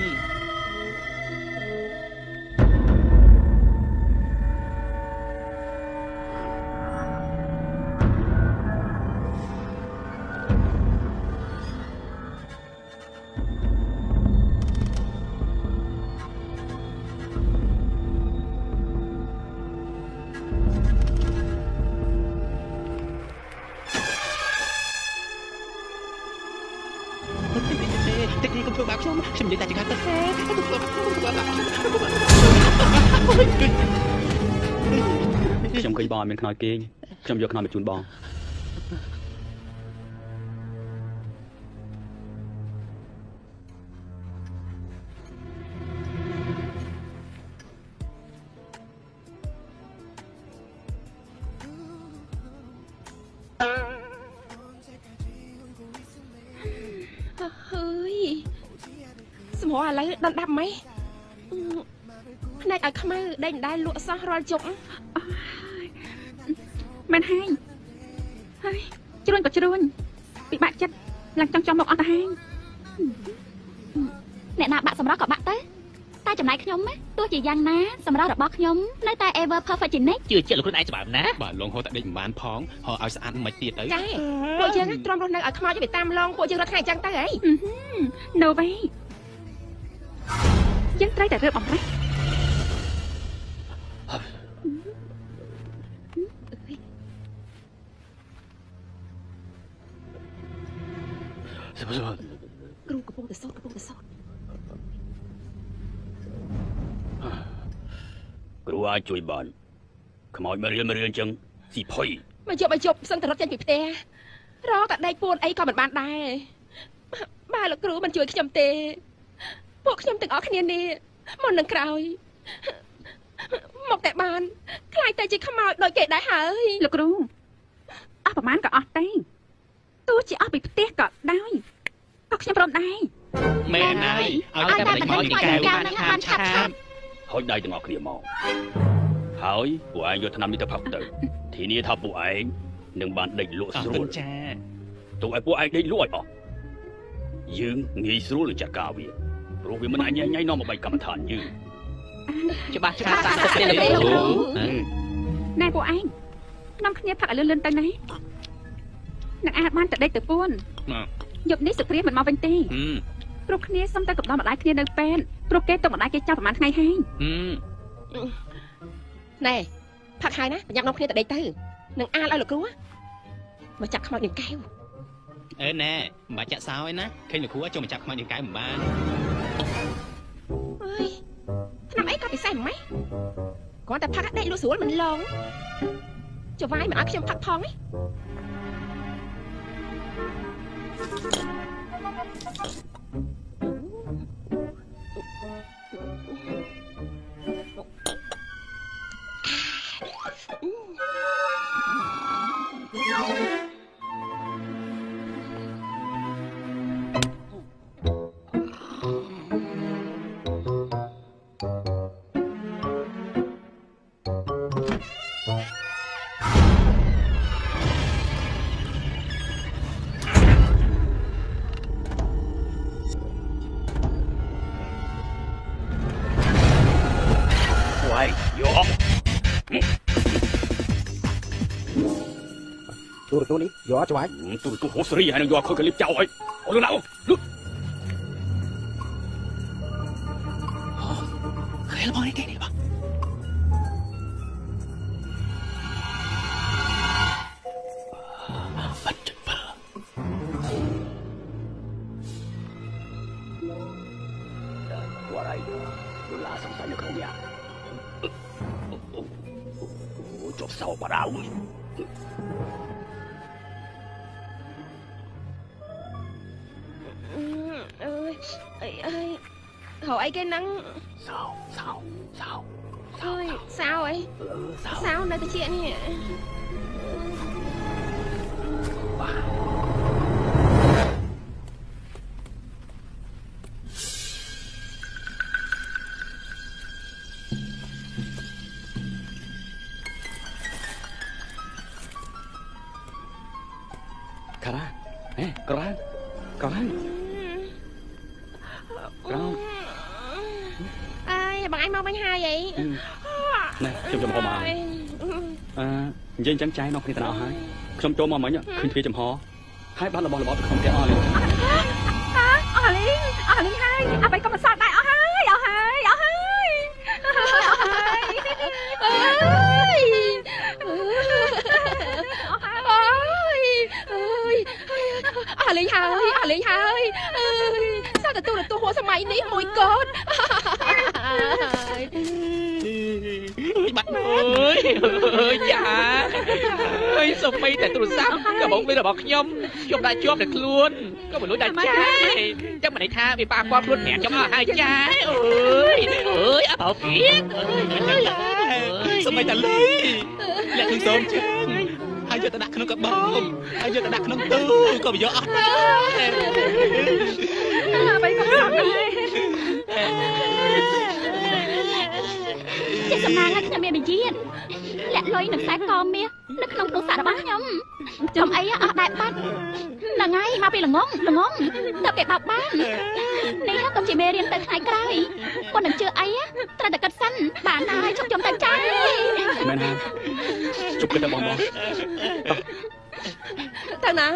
[SPEAKER 6] បង
[SPEAKER 10] អត់មានខ្នើយគេងខ្ញុំយកខ្នើយមកជូនបង
[SPEAKER 4] ហើយសម្រឥឡូវដណ្ដាប់ម៉េចភ្នែកឲ្យខ្មៅដេញដែរលក់សោះរាល់ជប់
[SPEAKER 2] មែនហើយហើយជ្រួញក៏ជ្រួញពិបាកចិត្តឡើងចង់ចង់មកអត់ទៅហើយ
[SPEAKER 12] អ្នកណាបាក់សម្រាប់ក៏បាក់ទៅតែតែចំណាយខ្ញុំណាទោះជាយ៉ាងណាសម្រាប់របស់ខ្ញុំនៅតែ ever perfect ជានិច្ច
[SPEAKER 3] ជឿជាក់លើខ្លួនឯងច្បាស់ណាស់
[SPEAKER 6] បាទលងហូតតែដេកមិនបានផងហៅឲ្យស្អាតមិនទៀតទៅ
[SPEAKER 4] ចាពួកយើងទ្រាំរស់នៅឲ្យខ្មោចវាតាមឡងពួកយើងរត់ថ្ងៃអញ្ចឹងទៅហី
[SPEAKER 2] នៅវិញយើងត្រូវតែរើបអំរេ ច
[SPEAKER 4] គ្រូកំពុងតែសោតកំពុងតែសោត
[SPEAKER 13] គ្រូអាចជួយបានខ្មោចមករៀនមករៀនអញ្ចឹងស៊ីផុយ
[SPEAKER 4] មកយប់មកយប់សឹងតែរត់ចេញពីផ្ទះរកតែដេកពួនអីក៏មិនបានដែរបើលោកគ្រូមិនជួយខ្ញុំទេ ពួកខ្ញុំទាំងអស់គ្នានេះមុននឹងក្រោយមកតែបានខ្លាចតែជាខ្មោចដូចគេដែរហើយ
[SPEAKER 2] លោកគ្រូអស់ប្រហែលក៏អស់ទេ ទោះជាអស់ពីផ្ទះក៏ដោយក៏ខ្ញុំព្រមដែរ
[SPEAKER 6] មែនហើយឲ្យតែបដិខ្មោចទីកែវបានខាតឆាប់ឆាប់
[SPEAKER 13] ហុចដៃទាំងអស់គ្នាមកហើយពួកឯងយកថ្នាំនេះទៅផឹកទៅធានាថាពួកឯងនឹងបានដេកលក់
[SPEAKER 6] អរ
[SPEAKER 13] ស្រួ
[SPEAKER 6] គុ
[SPEAKER 13] ល
[SPEAKER 6] ណចា
[SPEAKER 13] ទោះឲ្យពួកឯងដេកលក់ឲ្យអស់យើងងាយស្រួលនឹងចាត់ការវាព្រោះវាមិនអាចញ៉ៃញ៉ៃនាំមកបែកកម្មដ្ឋានយើង
[SPEAKER 3] ច្បាស់ច្បាស់សាស្ត្រទេលោកគ្រូ
[SPEAKER 2] ណែពួកឯងនាំគ្នាផឹកឲ្យលឿនលឿនទៅណា នឹងអាចបានតែដេកទៅពួនយប់នេះសុគ្រាមិនមកវិញទេ
[SPEAKER 6] ហឹម
[SPEAKER 2] ព្រោះគ្នាសុំតែកំដរម្ដាយគ្នានៅពេទ្យព្រោះគេទុកម្ដាយគេចាប់ប្រហែលថ្ងៃហើយ
[SPEAKER 6] ហឹម
[SPEAKER 4] ណែផឹកហើយណាប្រញាប់នាំគ្នាទៅដេកទៅនឹងអាលឲ្យលោកគ្រូមកចាប់ខ្មោចនឹងកែវ
[SPEAKER 6] អឺណែមិនបាច់ចាក់សោឯណាឃើញលោកគ្រូចូលមកចាប់ខ្មោចនឹងកែវមិនបាន
[SPEAKER 4] អើយឆ្នាំអីក៏ពិសេសម៉េចគ្រាន់តែផឹកឲ្យដេកលក់ស្រួលមិនឡងចវាយមិនឲ្យខ្ញុំផឹកផងទេ
[SPEAKER 13] Thank
[SPEAKER 7] you. រទស្សន៍នេះយកច្បាយ
[SPEAKER 13] ទូទូហូស្រីហើយនឹងយកខូចកលិបចោលឲ្យអូលឿនឡើងលឿន យាយអ
[SPEAKER 4] ញ្ចឹ
[SPEAKER 13] ងចែនាំគ្នាទៅអស់ហើយខ្ញុំចូលមកមិញឃើញទ្វារចំហហើយបានរបស់របរទៅក្នុងផ្ទះអស់លេង
[SPEAKER 2] អស់លីងអស់លីងហើយអ្វីក៏មិនសល់ដែរអស់ហើយអស់ហើយអស់ហើយអស់ហើយ
[SPEAKER 4] អើយអើយអើយអស់លេងហើយអស់លេងហើយអើយសោះតែទូរទស្សន៍ហួសសម័យនេះមួយកូន
[SPEAKER 3] បាត់អើយអើយយ៉ាអើយសុំបីតែទូរស័ព្ទក៏បងមានរបស់ខ្ញុំខ្ញុំដាក់ជាប់នៅខ្លួនក៏មិនលួចដាក់ចាយចាំមិនន័យថាវាប៉ះពាល់ខ្លួនអ្នកខ្ញុំអស់ហើយចាយអើយអើយអត់ពីអើយ
[SPEAKER 6] សម័យតាលីលាក់ក្នុងសូមជើងហើយយកទៅដាក់ក្នុងកាបូបហើយយកទៅដាក់ក្នុងទូក៏វាយកអស់ដែរ
[SPEAKER 2] អ្វីក៏សល់ដែរ
[SPEAKER 12] សំណាងឲ្យខ្ញុំមានវិជាលាក់លុយនឹងខ្សែកមាសនៅក្នុងទូរស័ព្ទរបស់ខ្ញុំចំអីអត់ដែរបាត់ហ្នឹងហើយមកពីល្ងងល្ងងទៅគេបោកបាននេះកុំជាមេរៀនទៅថ្ងៃក្រោយគាត់នឹងជឿអីត្រូវតែគិតសិនបានហើយជុំចំតែចាយ
[SPEAKER 10] មែនហើយជប់គិតទៅបងបង
[SPEAKER 4] ទៅណា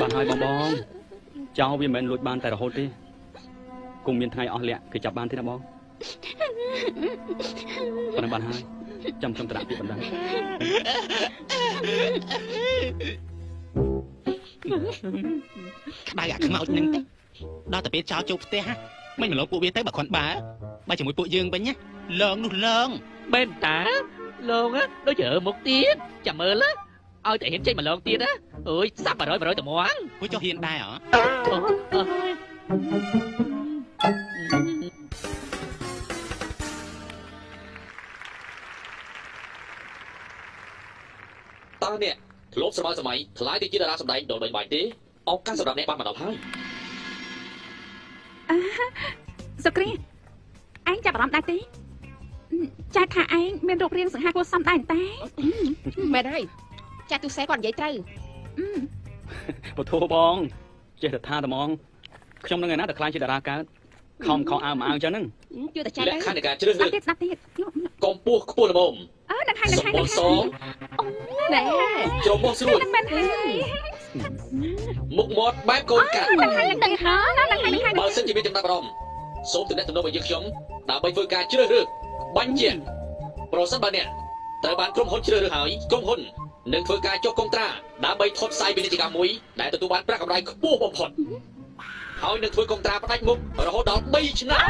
[SPEAKER 10] បានហើយបងបង ចៅវាមិនមែនលួចបានតែរហូតទេគង់មានថ្ងៃអស់លាក់គេចាប់បានទេណាបងប៉ុណ្ណឹងបានហើយចាំខ្ញុំត្រាក់ពីបណ្ដឹង
[SPEAKER 6] ក្តៅអាខ្មោចហ្នឹងទេដល់តែពេលចោលចូលផ្ទះហ่ะមិនមកលោកពួកវាទៅបើគាត់បើបើជាមួយពួកយើងវិញណាលងនោះលង
[SPEAKER 3] មែនតាលោកណាដូចជាមុខទៀតចាំមើលណា ឲ្យតែហ៊ានចេញមកឡងទៀតណាអើយសាប់100 100ត្មង
[SPEAKER 6] ពួកចុះហ៊ានដែរហ៎
[SPEAKER 3] អូអឺ
[SPEAKER 1] តើអ្នកធ្លាប់ស្រមើសម័យខ្លាយទៅជាតារាសម្ដែងដ៏ល្បីល្បាញទេឱកាសសម្រាប់អ្នកបានមកដល់ហើយ
[SPEAKER 2] សុគ្រីឯងចាប់អារម្មណ៍ដែរទេចាស់ថាឯងមានរូបរាងសង្ហាគួរសមដែរតែ
[SPEAKER 4] មែនហើយ ចាស់ទូសេគាត់និយាយត្រូវ
[SPEAKER 10] ពធបងចេះតែថាតែហ្មងខ្ញុំនឹងឯណាតែខ្លាចជាតារាកើតខំខំអើមអើអញ្ចឹងហ្នឹង
[SPEAKER 4] ជឿតែចាស់
[SPEAKER 1] ល
[SPEAKER 4] ទៅ
[SPEAKER 1] ក្ខខណ្ឌនៃការជ្រើស
[SPEAKER 2] ស្ដា
[SPEAKER 1] រើ
[SPEAKER 2] ប់ទៀតស្ដាប់ទៀត
[SPEAKER 1] សកម្ពស់ខ្ពស់ល្មម
[SPEAKER 2] អើនឹងហើយនឹង
[SPEAKER 1] សម្ហើ
[SPEAKER 2] យ
[SPEAKER 1] ប
[SPEAKER 2] នឹង
[SPEAKER 1] ល់ស
[SPEAKER 4] ណែ
[SPEAKER 1] ច្របោះស្រួល
[SPEAKER 2] នឹងមែនហើយ
[SPEAKER 1] មុខមាត់បែបកូនកាត់
[SPEAKER 2] នឹងហើយនឹងហើយនឹងហើយនឹងហើយ
[SPEAKER 1] បើសិនជាមានចំណាប់អារម្មណ៍សូមទំនាក់ទំនង với យើងខ្ញុំដើម្បីធ្វើការជ្រើសរើសបាញ់ជាប្រសិនបើអ្នកត្រូវបានក្រុមហ៊ុនជ្រើសរើសហើយក្រុមហ៊ុន នឹងធ្វើការចុះកុងត្រាដើម្បីថតផ្សាយពាណិជ្ជកម្មមួយដែលទទួលបានប្រាក់កម្រៃខ្ពស់បំផុតហើយនឹងធ្វើកុងត្រាផ្ដាច់មុខរហូតដល់3ឆ្នាំ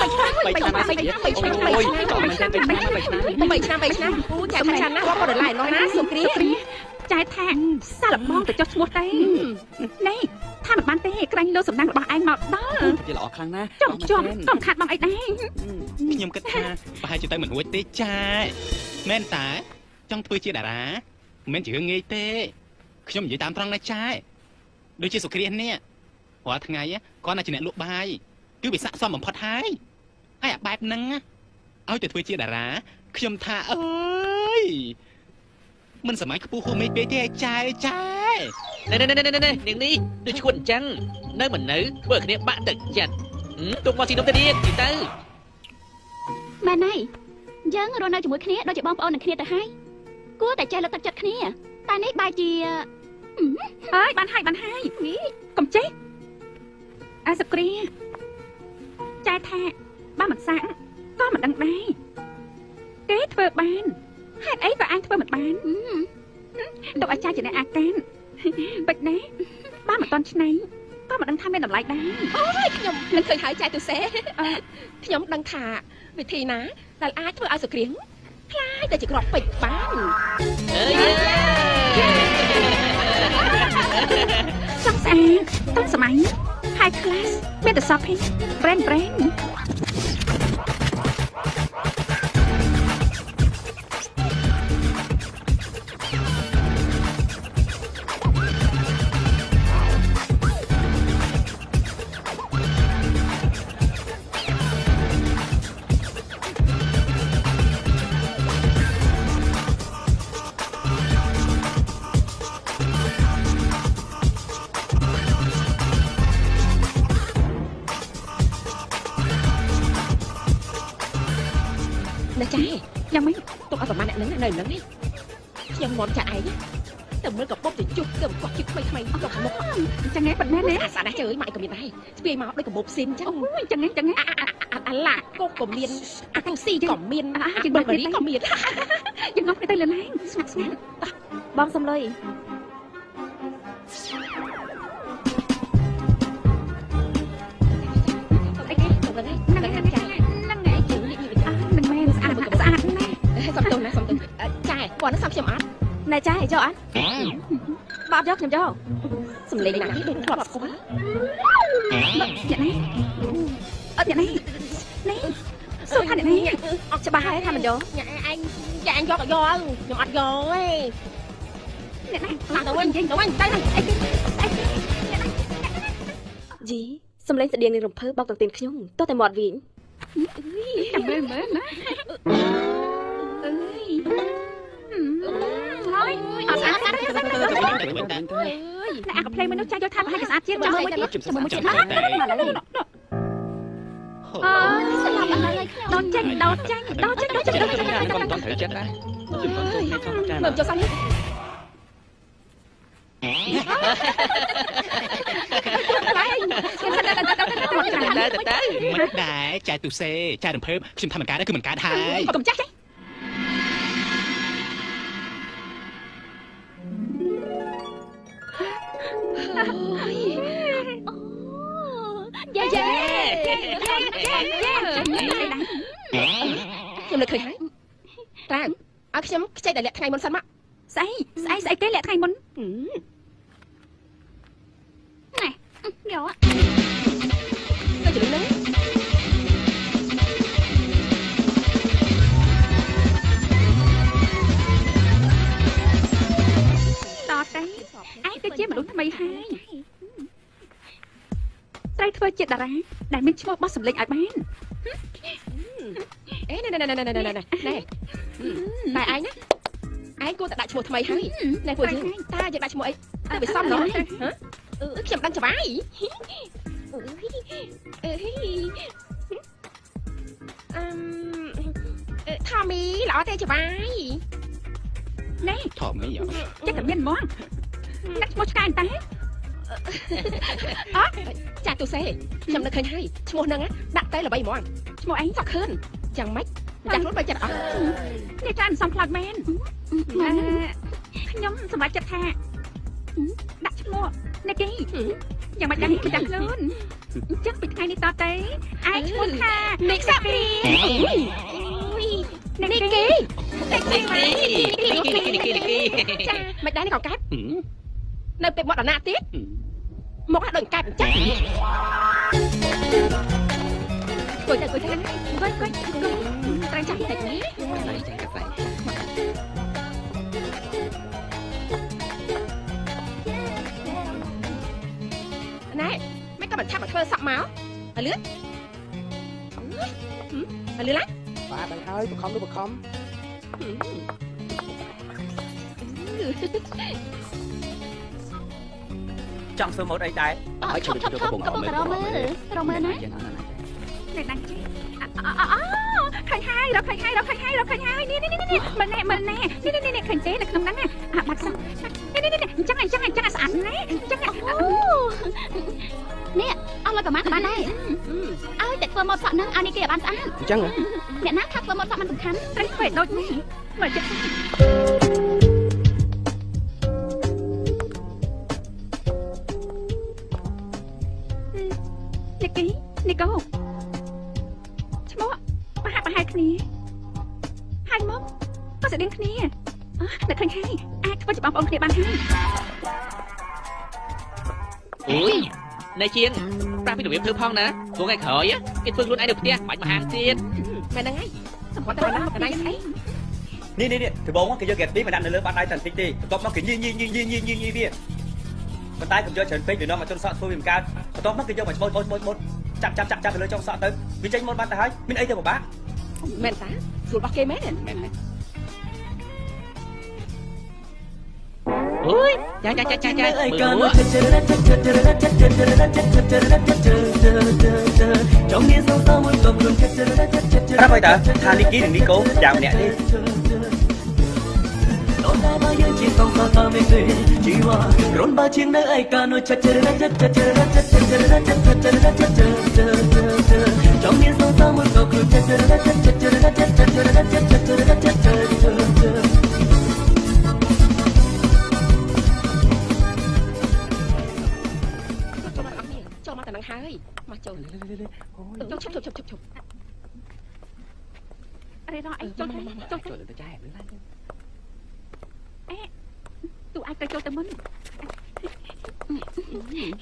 [SPEAKER 4] បីឆ្នាំបីឆ្នាំបីឆ្នាំបីឆ្នាំបីឆ្នាំបីឆ្នាំបីឆ្នាំបីឆ្នាំអូចាស់ខាត់ណាស់រាប់ក៏ដុល្លារនោះណាសុគ្រី
[SPEAKER 2] សុគ្រីចែថាសាឡបងទៅចុះឈ្មោះទេនេះថាមិនបានទេក្រាញ់លើសំណាងរបស់ឯងមកដល់
[SPEAKER 6] វាល្អខ្លាំងណាស់
[SPEAKER 2] ចុះជាប់កំខាត់បងអីដែរ
[SPEAKER 6] ខ្ញុំគិតថាប្រហែលជាទៅមិនរួចទេចាមែនតើច ង់ធ្វើជាតារាមិនមែនជារឿងងាយទេខ្ញុំនិយាយតាមត្រង់ណាចាដូចជាសុគ្រាសនេះរាល់ថ្ងៃគាត់ណាជាអ្នកលក់បាយគឺវាស័ក្តិសមបំផុតហើយហើយអាបែបហ្នឹងឲ្យទៅធ្វើជាតារាខ្ញុំថាអើយមិនសម័យខ្ពស់ហួសមេឃពេកទេឯចាឯចា
[SPEAKER 3] ណែណែណែណែណែនាងនេះដូចឈួតអញ្ចឹងនៅមិននៅធ្វើឲ្យគ្នាបាក់ទឹកចិត្តហឹមទុកមកស៊ីនំទៅទៀតទីទៅ
[SPEAKER 12] មែនហើយយើងរស់នៅជាមួយគ្នាដូចជាបងប្អូននឹងគ្នាទៅហើយ គួរតែចេះលើកទឹកចិត្តគ្នាតែនេះបែរជា
[SPEAKER 2] ហើយបានហើយបានហើយកុំចេះអើសុគ្រីចែថាបើមិនសាក់ក៏មិនដឹងដែរគេធ្វើបានហេតុអីក៏អញធ្វើមិនបានទុកឲ្យចាស់ជាអ្នកអាកានបិចណាបើមិនតន់ឆ្នៃក៏មិនដឹងថាមានតម្លៃដែរ
[SPEAKER 4] អូយខ្ញុំនឹងឃើញហើយចាស់ទូសេខ្ញុំដឹងថាវិធីណាដែលអាចធ្វើឲ្យសុគ្រី ខ្លាយទៅជាក្របពេជ្របាន
[SPEAKER 3] អើយ
[SPEAKER 2] សង្ស្អាតតាំងសម័យ high class មានតែ shopping brand brand
[SPEAKER 4] អ្នកហ្នឹងនៅហ្នឹងខ្ញុំងំចាក់ឯងទៅមើលកពុបទៅជុះទៅគាត់ជិះថ្មីថ្មីយកមុខ
[SPEAKER 2] អញ្ចឹងឯងប៉ិតមែនទេ
[SPEAKER 4] អាសាណាស់ជើយម៉ែក៏មានដែរស្ពាយមកដូចកបុបស៊ីមចឹង
[SPEAKER 2] អូយអញ្ចឹងឯងអញ្ចឹងឯង
[SPEAKER 4] អាអាឡាកុកក៏មានអាកុស៊ីក៏មាន
[SPEAKER 2] អា
[SPEAKER 4] អា
[SPEAKER 2] ជាង
[SPEAKER 4] ប
[SPEAKER 2] បា
[SPEAKER 4] ប
[SPEAKER 2] ត់
[SPEAKER 4] រី
[SPEAKER 2] ទេ
[SPEAKER 4] ក៏មាន
[SPEAKER 2] យើងងំគ្នាទៅលើឡើងស្ងាត់ស្ងាត់
[SPEAKER 12] បងសំលុយ
[SPEAKER 2] ស់
[SPEAKER 4] សុំទោសណាសុំទោសចាគាត់នឹងសុំខ្ញុំអត់
[SPEAKER 12] ណែចាឲ្យយកអត់បើអត់យកខ្ញុំយក
[SPEAKER 4] សំលេងណាស់នេះដូចធ្លាប់ស្គាល់
[SPEAKER 2] យ៉ាងនេះអត់យ៉ាងនេះនេះសួរថាយ៉ាងនេះ
[SPEAKER 12] អត់ច្បាស់ហើយថាមិនយក
[SPEAKER 4] ញ៉ាអញចាអញយកក៏យកខ្ញុំអត់យកទេ
[SPEAKER 2] អ្នកណា
[SPEAKER 4] ទៅវិញទៅវិញទៅវិញអីគេ
[SPEAKER 2] ន
[SPEAKER 4] ជីសំឡេងស្តៀងនឹងរំភើបបោកតាំងទីនខ្ញុំតោះតែមាត់វិញ
[SPEAKER 2] ចាំមើលមើលណា អើយហើយអត់ស្អាតស្អាតស្អាតស្អាតស្អាតអ្នកអាកភ្លេងមនុស្សចាស់យកថាប្រហែលជាស្អាតជាងចាំមើលមួយទៀតចាំមើលមួយទៀតមកមកឡើយអើយស្លាប់អត់ហើយដោតចេញដោតចេញដោតចេញដោតចេញដោតចេញ
[SPEAKER 3] កុំតន់ត្រូវចិត្តណា
[SPEAKER 4] មើលចុះសាំនេះ
[SPEAKER 3] ទៅទៅទៅ
[SPEAKER 6] មិនដែរចែកទុសេចែករំភើបខ្ញុំថាមិនកើតដែរគឺមិនកើតហើយកុំ
[SPEAKER 2] ចាស់ចេះ
[SPEAKER 12] យ៉ាយ៉ា
[SPEAKER 4] ខ្ញុំនឹកឃើញហើយត្រាវឲ្យខ្ញុំខ្ចីតែលក្ខថ្ងៃមុនសិនមក
[SPEAKER 2] ស្អីស្អីស្អីគេលាក់ថ្ងៃមុន
[SPEAKER 12] ណែយក
[SPEAKER 4] ទៅជិះនឹង
[SPEAKER 2] គឺជាមនុស្សថ្មីហើយត្រូវធ្វើជាតារាដែលមានឈ្មោះបោះសម្លេងឲ្យបាន
[SPEAKER 4] អេណែណែណែណែណែណែណែតែឯងណាឯងគួរតែដាក់ឈ្មោះថ្មីហើយណែពួកយើងតើយើងដាក់ឈ្មោះអីទៅវាសមណោះហ៎អឺខ្ញុំដឹងច្បាយអឺហីអឹមថាមីល្អទេច្បាយ
[SPEAKER 2] ណែ
[SPEAKER 6] ថាមីអត់
[SPEAKER 2] ចិត្តតែមានហ្មង ដាក់ឈ្មោះឆ្កែតែ
[SPEAKER 4] អត់ចាទូសេខ្ញុំនឹកឃើញហើយឈ្មោះហ្នឹងដាក់ទៅល្បីហ្មង
[SPEAKER 2] ឈ្មោះឯង
[SPEAKER 4] សក់ខឿនយ៉ាងម៉េចម្ចាស់ខ្លួនបើចិត្តអត់
[SPEAKER 2] នេះច្រើនសំផ្លាត់មែនខ្ញុំសម្រេចចិត្តថាដាក់ឈ្មោះនេះគេយ៉ាងម៉េចដែរម្ចាស់ខ្លួនអញ្ចឹងពីថ្ងៃនេះតទៅឯងឈ្មោះថានិកសាពីនេះគេ
[SPEAKER 3] នេះគេនេះគេនេះគេនេះគេ
[SPEAKER 4] ចាមិនដែរនេះកកាត់ នៅពេលមកដល់ណាទៀតមកឲ្យដូចកាត់អញ្ចឹងគួយទៅគួយទៅ
[SPEAKER 2] គួយគួយគួយត្រូវចាំតិចនេះ
[SPEAKER 3] ហើយចាកាហ្វេ
[SPEAKER 4] ណែមិនក៏មិនថាមកធ្វើសក់មកឲ្យលឿនឲ្យលឿនឡា
[SPEAKER 7] បាទដឹងហើយបខំទៅបខំ
[SPEAKER 14] ចង់ធ្វើម៉ូតអីដែរ
[SPEAKER 12] អត់ឈប់ឈប់ឈប់កំពុងតែរកមើលរកមើលណា
[SPEAKER 2] នេះដាច់ចេះអូឃើញហើយរកឃើញហើយរកឃើញហើយរកឃើញហើយនេះនេះនេះនេះមើលណែមើលណែនេះនេះនេះឃើញទេនៅក្នុងហ្នឹងអាបាត់សោះនេះនេះនេះអញ្ចឹងអញ្ចឹងអញ្ចឹងស្អាតណាស់អញ្ចឹង
[SPEAKER 12] អូនេះអស់លុយប្រហែលក៏បានដែរឲ្យតែធ្វើម៉ូតសក់ហ្នឹងឲ្យនេះគេឲ្យបានស្អាត
[SPEAKER 7] អញ្ចឹង
[SPEAKER 12] អ្នកណាថាធ្វើម៉ូតសក់មិនសំខាន់
[SPEAKER 2] ត្រូវធ្វើដូចនេះមើលចិត្ត ជាងប្រា
[SPEAKER 3] ប់ពីរបៀបធ្វើផងណាព្រោះថ្ងៃក្រោយគេធ្វើខ្លួនឯងនៅផ្ទះបាច់មកហាងទៀត
[SPEAKER 4] មែនហ្នឹងហើយសម្បត្តិតែណាកណៃស្អី
[SPEAKER 14] នេះនេះនេះដំបងគេយកកែពីមកដាក់នៅលើបាតដៃតែបន្តិចទេបន្ទាប់មកគេញីញីញីញីញីញីញីវាប៉ុន្តែកុំយកច្រើនពេកវានាំមកជន់សក់ធ្វើវាមិនកើតបន្ទាប់មកគេយកមកឆ្បូតបូតបូតបូតចាប់ចាប់ចាប់ចាប់ទៅលើចុងសក់ទៅវាចេញមកបាត់ទៅហើយមានអីទៅពិបាក
[SPEAKER 4] មែនតាស្រួលរបស់គេមែន
[SPEAKER 3] មែន ហើយអូយចាចាចាចាចាមើល
[SPEAKER 14] ប្រាប់ឲ្យតើថានីគីនិងនីកូយ៉ាងម្នាក់ទេ
[SPEAKER 15] ជាសងសតមេទេជីវ៉ារុនបាជាងនៅឯកានោះចាត់ចរចាត់ចាត់ចរចាត់ចាត់ចរចាត់ចាត់ចរចាត់ចាត់ចរច
[SPEAKER 4] ហើយមកចូលចូលឈប់ឈប់ឈប់ឈប់ឈប់
[SPEAKER 2] រេរអីចូលទៅចូលទៅ
[SPEAKER 3] ចូលទៅចាស់លឿនឡើង
[SPEAKER 2] ទូអាចទៅចូលទៅមុន
[SPEAKER 12] មិន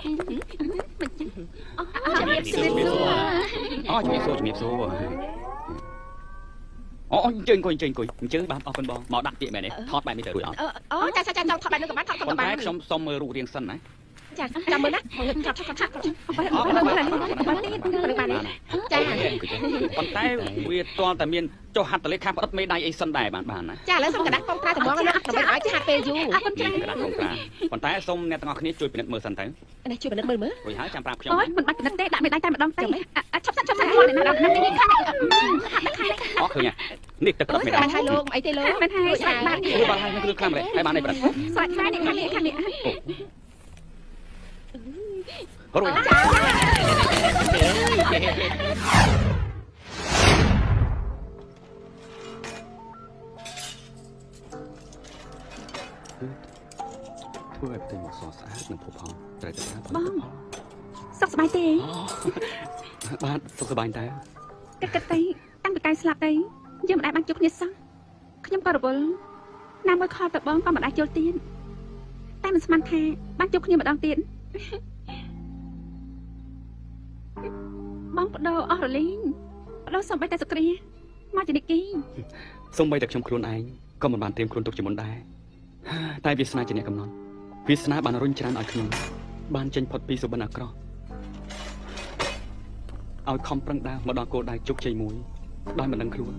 [SPEAKER 12] ចឹងអូជំរាបសួរ
[SPEAKER 10] អូជំរាបសួរជំរាបសួរអូអញ្ជើញអង្គុយអញ្ជើញអង្គុយអញ្ជើញបាទអរគុណបងមកដាក់ពាក្យមែនទេថតបែបនេះទៅរួចអត់
[SPEAKER 4] អូចាចាចាចង់ថតបែបនោះក៏បានថតទៅ
[SPEAKER 10] ប៉ុ
[SPEAKER 4] ក៏
[SPEAKER 10] ន្តែ
[SPEAKER 4] បាន
[SPEAKER 10] ខ្ញុំសុំមើលរូបរាងសិនណា
[SPEAKER 4] ចាចាំមើលណាចាប់ចាប់ចាប់ចាប់
[SPEAKER 2] អបអបអបអបអបទៀត
[SPEAKER 4] នឹងបានចា
[SPEAKER 10] ប៉ុន្តែវាទាល់តែមានចុះហត្ថលេខាផ្ដិតមេដៃអីសិនដែរបានបានណា
[SPEAKER 4] ចាឥឡូវសុំកណ្ដាស់កងត្រាត្មងណាដើម្បីឲ្យឆាតពេលយូរ
[SPEAKER 2] អរគុណច្រើន
[SPEAKER 10] កណ្ដាស់កងត្រាប៉ុន្តែសូមអ្នកទាំងអស់គ្នាជួយពិនិត្យមើលសិនទៅ
[SPEAKER 4] នេះជួយពិនិត្យមើលមើល
[SPEAKER 10] រួចហើយចាំប្រាប់ខ្ញុំ
[SPEAKER 2] អូយមិនបាច់ពិនិត្យទេដាក់មេដៃតែម្ដងទេឆាប់ឆាប់ឆាប់ឆាប់ខ្លួនណាដល់ណានេះខាងនេះហាត់ខាងនេះ
[SPEAKER 10] អស់ឃើញហើយនេះទឹក
[SPEAKER 4] អូ
[SPEAKER 10] ផ្ដិត
[SPEAKER 4] យ
[SPEAKER 10] មេដៃ
[SPEAKER 4] បានហើយលោកអីទេលោក
[SPEAKER 2] មិនហើយស្រេចបាត់
[SPEAKER 10] អូបានហើយនឹងគ្រឿងខ្លាំងម្ល៉េះហើយបានអីប្រដិត
[SPEAKER 2] ស្រេចខ្លាំងនេះខាងនេះខាងនេះ
[SPEAKER 10] រួចធ្វើឲ្យផ្ទៃមកសស្អាតនិងផុសផុលត្រូវតែប្រើផលិតផល
[SPEAKER 2] សុខសប្បាយទេ
[SPEAKER 10] បាទសុខសប្បាយតើ
[SPEAKER 2] គិតគិតទៅតាំងពីកាយស្លាប់ទៅយើងមិនដែលបានជួបគ្នាសោះខ្ញុំក៏រវល់ណាមួយខលទៅបងក៏មិនដែលចូលទៀតតែមិនស្មានថាបានជួបគ្នាម្ដងទៀត បងបដោអស់រលីងបដោសំបីតែសុគ្រាមកជានិគី
[SPEAKER 10] សូម្បីតែខ្ញុំខ្លួនឯងក៏មិនបានត្រៀមខ្លួនទុកជាមុនដែរតែវាសនាជាអ្នកកំណត់វាសនាបានរុញច្រានឲ្យខ្ញុំបានចេញផុតពីសុបិនអាក្រក់ឲ្យខំប្រឹងដើរមកដល់គោលដៅជោគជ័យមួយដោយមិនដឹងខ្លួន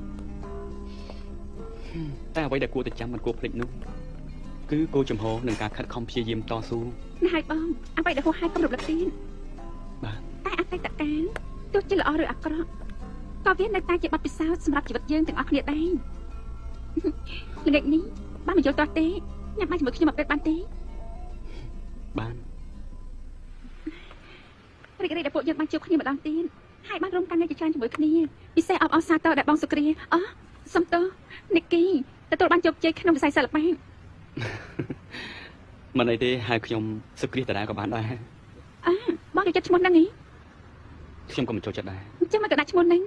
[SPEAKER 10] តែអ្វីដែលគួរតែចាំមិនគួរភ្លេចនោះគឺគោលចំហនិងការខិតខំព្យាយាមតស៊ូ
[SPEAKER 2] ណាហើយបងអ្វីដែលហួសហេតុកុំរំលឹកទៀត
[SPEAKER 10] បាទ
[SPEAKER 2] តែអតីតកាល ទោះជាល្អឬអាក្រក់ក៏វានៅតែជាបទពិសោធន៍សម្រាប់ជីវិតយើងទាំងអស់គ្នាដែរល្ងាចនេះបានមកយល់តោះទេញ៉ាំបាយជាមួយខ្ញុំមកពេលបានទេ
[SPEAKER 10] បាន
[SPEAKER 2] រីករាយដែលពួកយើងបានជួបគ្នាម្ដងទៀតហើយបានរួមកាន់នៅជាច្រើនជាមួយគ្នាពិសេសអបអរសាទរដែលបងសុគ្រាអោះសំទោសនីគីទទួលបានជោគជ័យក្នុងវិស័យសិល្បៈ
[SPEAKER 10] មិនអីទេហើយខ្ញុំសុគ្រីតតាក៏បានដែរ
[SPEAKER 2] អើបងចូលចិត្តឈ្មោះហ្នឹងហី
[SPEAKER 10] ខ្ញុំក៏មិនចូលចិត្តដែរ
[SPEAKER 2] អញ្ចឹងមកក៏ដាក់ឈ្មោះហ្នឹង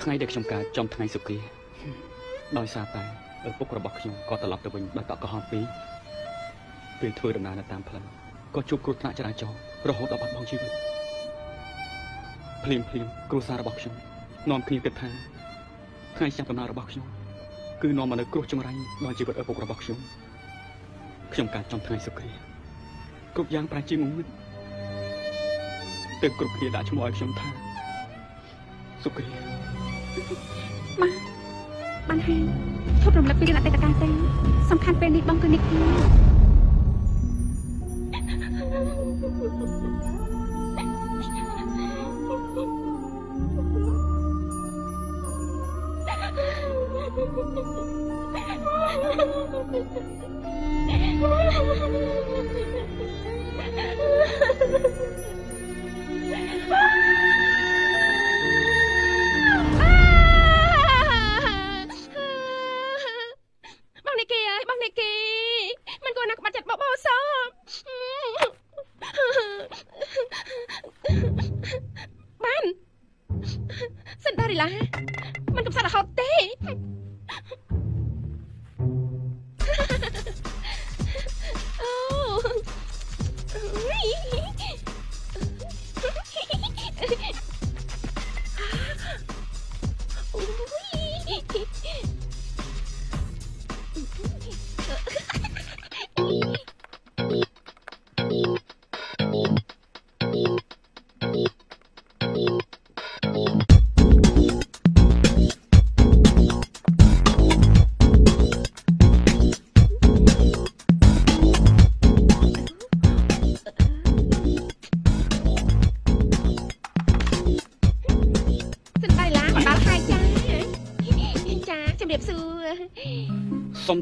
[SPEAKER 10] ថ្ងៃដែលខ្ញុំកើតចំថ្ងៃសុគ្រាដោយសារតែឪពុករបស់ខ្ញុំក៏ត្រឡប់ទៅវិញដោយកក់កុហកពីរពេលធ្វើដំណើរនៅតាមផ្លូវក៏ជួបគ្រោះថ្នាក់ចរាចរណ៍រហូតដល់បាត់បង់ជីវិតភ្លាមភ្លាមគ្រួសាររបស់ខ្ញុំនាំគ្នាគិតថាថ្ងៃចាប់ដំណើររបស់ខ្ញុំគឺនាំមកនៅគ្រោះចង្រៃដល់ជីវិតឪពុករបស់ខ្ញុំខ្ញុំកើតចំថ្ងៃសុគ្រាគ្រប់យ៉ាងប្រែជាងងឹត ទើបគ្រប់គ្នាដាក់ឈ្មោះឲ្យខ្ញុំថាសុគ្រា
[SPEAKER 2] បានហើយឈប់រំលឹកពីរឿងអតីតកាលទៅសំខាន់ពេលនេះបងគឺនីគី
[SPEAKER 4] ប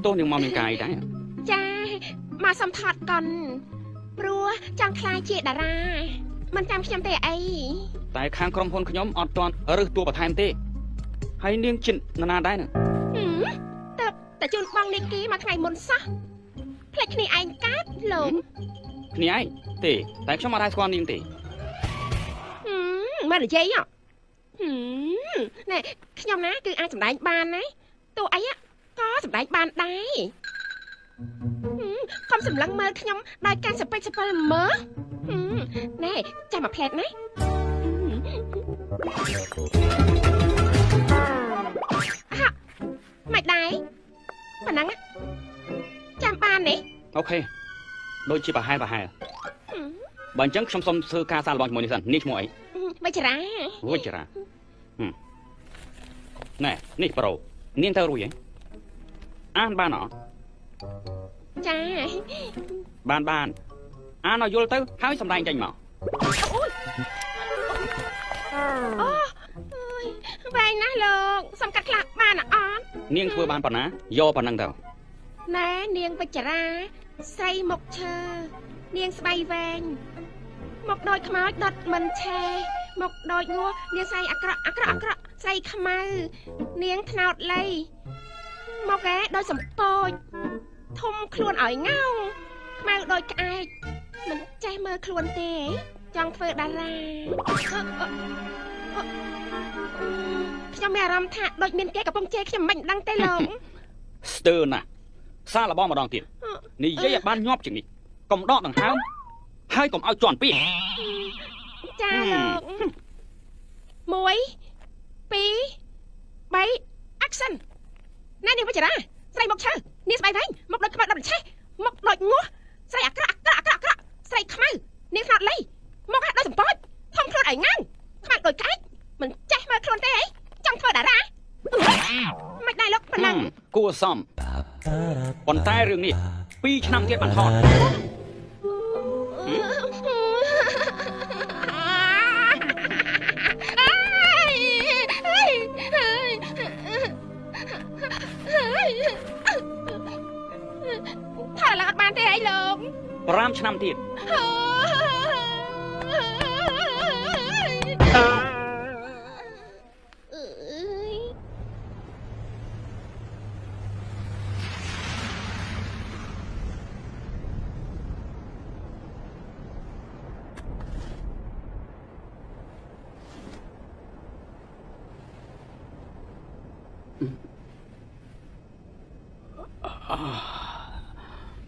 [SPEAKER 4] សុំទោសនឹ
[SPEAKER 10] ងមកមានកាយដែរ
[SPEAKER 4] ចាមកសុំថតកុនព្រោះចង់ខ្លាយជាតារាមិនចាំខ្ញុំទេអី
[SPEAKER 10] តែខាងក្រុមហ៊ុនខ្ញុំអត់ទាន់រើសតួបន្ថែមទេហើយនាងជិននរណាដែរហ្នឹង
[SPEAKER 4] ហឹមតើតែជូនបងនីគីមកថ្ងៃមុនសោះផ្លេចគ្នាឯងកាត់លោក
[SPEAKER 10] គ្នាឯងទេ តែខ្ញុំអត់ដែរស្គាល់នាងទេ
[SPEAKER 4] ហឹមមិននិយាយហ៎ហឹមណែខ្ញុំណាគឺអាចសម្ដែងបានណាតួអីហ៎ ក៏សម្ដែងបានដែរហឹមកុំសម្លឹងមើលខ្ញុំដោយការសពេចសពិលមើលហឹមណែចាំមកផ្លែតណាអហមិនដែរប៉ណ្ណឹងណាចាំបានទេ
[SPEAKER 10] អូខេដូចជាប្រហែលប្រហែលបើអញ្ចឹងខ្ញុំសុំធ្វើការសាររបស់ជាមួយនេះសិននេះឈ្មោះអី
[SPEAKER 4] វិចារា
[SPEAKER 10] វិចារាហឹមណែនេះប្រូនាងទៅរួចហ៎ អានបានអត់
[SPEAKER 4] ចា
[SPEAKER 10] បានបានអានឲ្យយល់ទៅហើយសម្ដែងចេញមក
[SPEAKER 4] អូអើយវែងណាស់លោកសំកាត់ខ្លះបានអត់
[SPEAKER 10] នាងធ្វើបានប៉ុណ្ណាយកប៉ុណ្ណឹងទៅ
[SPEAKER 4] ណែនាងវិចារាស្រីមុខឈើនាងស្បៃវែងមុខដូចខ្មោចដុតមិនឆេមុខដូចងួនាងស្រីអាក្រក់អាក្រក់អាក្រក់ស្រីខ្មៅនាងថ្នោតលៃ មុខឯដូចសំពូចធំខ្លួនឲ្យងោងខ្មៅដូចក្អែកមិនចេះមើលខ្លួនទេ ចង់ធ្វើតារាអឺអឺអឺខ្ញុំមានអារម្មណ៍ថាដូចមានគេកំពុងជេរខ្ញុំមិនដឹងទេលោក
[SPEAKER 10] ស្ទើរណាស់សាររបស់ម្ដងទៀតនិយាយឲ្យបានញាប់ជាងនេះកុំដកដង្ហើមហើយកុំឲ្យជន់ពី
[SPEAKER 4] ចាលោក1 2 3 action ណែនាងវិចារាស្រីមកឈើនាងស្បៃវែងមកដូចខ្មៅដុតឆេះមកដូចងោះស្រីអាក្រក់អាក្រក់អាក្រក់អាក្រក់ស្រីខ្មៅនាងស្នោតលៃមកហាក់ដូចសំពូចធំខ្លួនឲ្យងាំងខ្មៅដូចក្អែកមិនចេះមើលខ្លួនទេអីចង់ធ្វើតារាមិនដែរលោកប៉ុណ្ណឹង
[SPEAKER 10] គួរសមប៉ុន្តែរឿងនេះ2ឆ្នាំទៀតបានថត
[SPEAKER 4] ថាឡើងអត់បានទេអីលោក
[SPEAKER 10] 5ឆ្នាំទៀត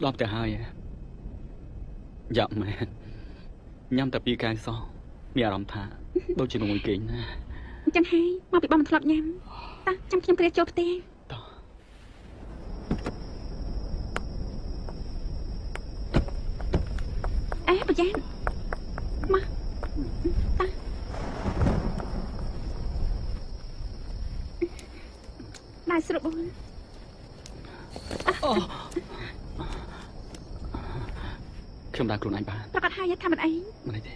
[SPEAKER 10] ដល់ទៅហើយយ៉ាប់មែនញ៉ាំតែពីកាយសោះមានអារម្មណ៍ថាដូចជាមួយគេងណា
[SPEAKER 2] អញ្ចឹងហើយមកពីបងមិនធ្លាប់ញ៉ាំតាចាំខ្ញុំគ្រាចូលផ្ទះអេប្រយ័ត្នមកតាបាយស្រួលបង
[SPEAKER 10] ខ្ញុំដើរខ្លួនឯងបាន
[SPEAKER 2] ប្រកាសហើយថាមិនអី
[SPEAKER 10] មិនអីទេ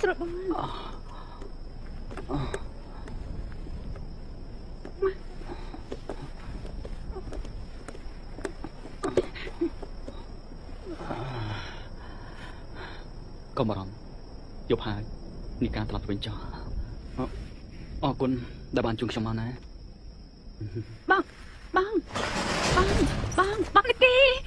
[SPEAKER 2] ស្រួលបង
[SPEAKER 10] កុំបារម្ភយប់ហើយនេះការត្រឡប់ទៅវិញចោះអអរគុណដែលបានជួបខ្ញុំមកណា
[SPEAKER 2] បងបងបងបងបងនេះគេ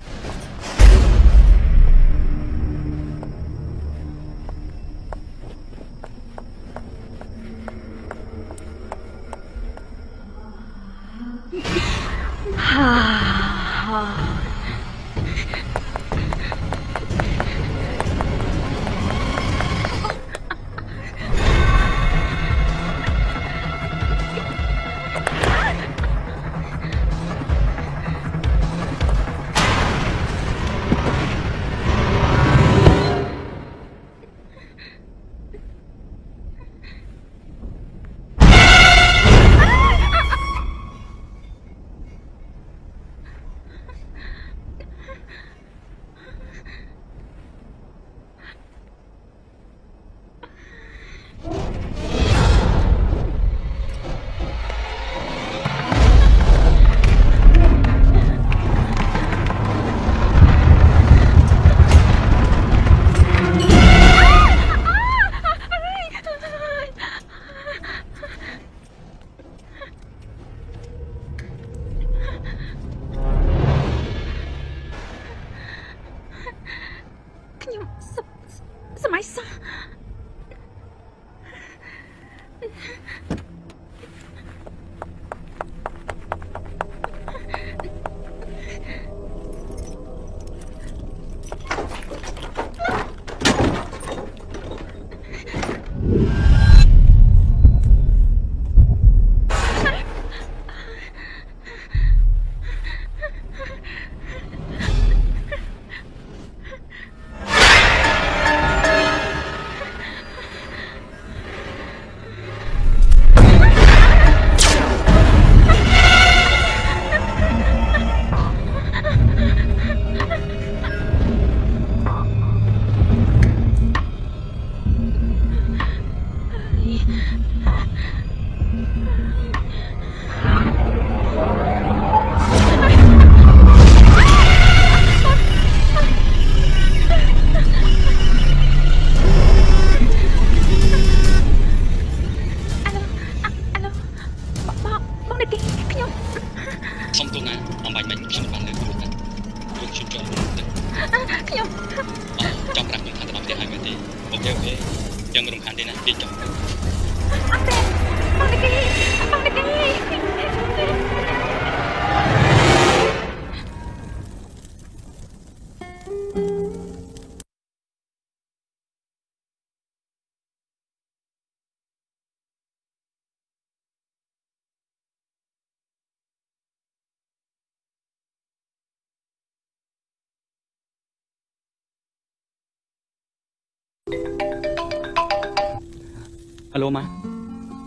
[SPEAKER 10] អាឡូម៉ាក់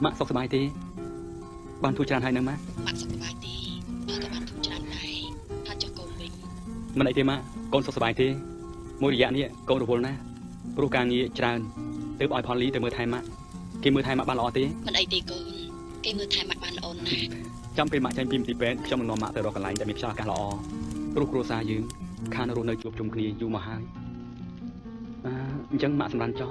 [SPEAKER 10] ម៉ាក់សុខសប្បាយទេបានទូច្រើនហើយនៅម៉ាក់
[SPEAKER 5] ម៉ាក់សុខសប្បាយទេបើក៏បានធូរច្រើនដែរថាចុះកូនវិញ
[SPEAKER 10] មិនអីទេម៉ាក់កូនសុខសប្បាយទេមួយរយៈនេះកូនរវល់ណាស់ព្រោះការងារច្រើនទើបឲ្យផនលីទៅមើលថែម៉ាក់គេមើលថែម៉ាក់បានល្អទេ
[SPEAKER 5] មិនអីទេកូនគេមើលថែម៉ាក់បានល្អណាស់
[SPEAKER 10] ចាំពេលម៉ាក់ចេញពីមន្ទីរពេទ្យខ្ញុំនឹងនាំម៉ាក់ទៅរកកន្លែងដែលមានខ្យល់អាកាសល្អព្រោះគ្រួសារយើងខានរស់នៅជួបជុំគ្នាយូរមកហើយអឺអញ្ចឹងម៉ាក់សម្រានចុះ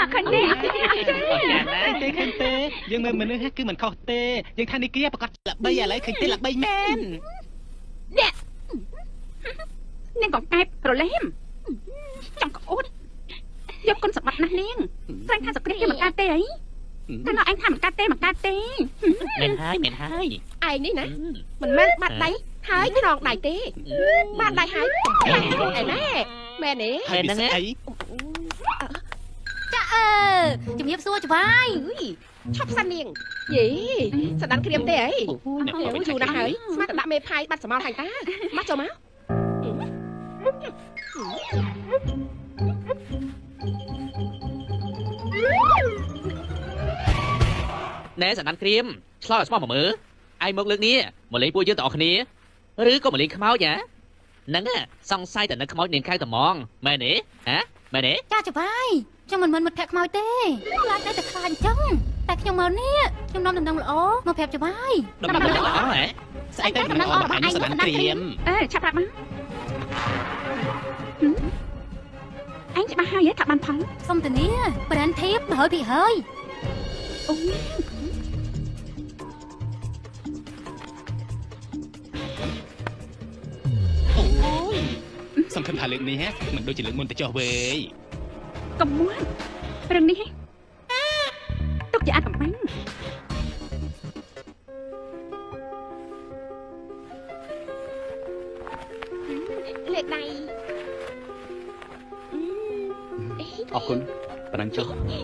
[SPEAKER 2] ណាឃើញទេអត់ទេអត់ទេ
[SPEAKER 3] អត់ចាណាទេឃើញទេយើងមើលមនុស្សហ្នឹងគឺមិនខុសទេយើងថានេះគេប្រកាសល្បីឥឡូវឃើញទេល្បីមែន
[SPEAKER 2] អ្នកនាងកង្កែបរលែមចង់ក្អួតយកគុណសម្បត្តិណាស់នាងត្រែងថាសក្តិគេមិនកើតទេអីតែនៅឯងថាមិនកើតទេមិនកើតទេ
[SPEAKER 3] មែនហើយមែនហើយ
[SPEAKER 4] ឯងនេះណាមិនមែនបាត់ដៃហើយខ្នងដៃទេបាត់ដៃហើយឯណែមែនទេ
[SPEAKER 3] ហើយហ្នឹងអី
[SPEAKER 12] ចា អើជំរាបសួរច្បាយ
[SPEAKER 4] ឈប់សិននាងយីសដានក្រៀមទេអីយូរណាស់ហើយស្មាតដាក់មេផាយបាត់សមល់ហើយតាមកចូលមក
[SPEAKER 3] ណែសណ្ដានក្រៀមឆ្លោះឲ្យស្មោះមកមើលឯងមកលើកនេះមកលេងពួកយើងទាំងអស់គ្នាឬក៏មកលេងខ្មោចហ៎ហ្នឹងហ่ะសង្ស័យតែនៅខ្មោចនាងកៅត្មងមែនទេហ៎មែនទេ
[SPEAKER 12] ចាច្បាយ ខ្ញុំមិនមិនមិត្តភក្តិខ្មោចទេខ្លាចតែតែខ្លាចអញ្ចឹងតែខ្ញុំមើលនេះខ្ញុំនាំដំណឹងល្អមកប្រាប់ច្បាយ
[SPEAKER 3] ដំណឹងល្អហ៎ស្អីទៅដំណឹងល្អរបស់អញសណ្ដានក្រៀម
[SPEAKER 2] អេឆាប់ប្រាប់មកអញច្បាស់ហើយថាបានផល
[SPEAKER 12] សុំតានីប្រានធៀប100%ហើយ
[SPEAKER 2] អូយ
[SPEAKER 3] អូយសង្ឃឹមថាលើកនេះហ៎មិនដូចជាលើកមុនទៅចុះវេយ
[SPEAKER 2] កំមួនរឿងនេះហ៎ទុកជាអាចកំបាញ់
[SPEAKER 4] លេខដៃ
[SPEAKER 10] អរគុណប៉ណ្ណឹងចុះ
[SPEAKER 2] ស្ងៀ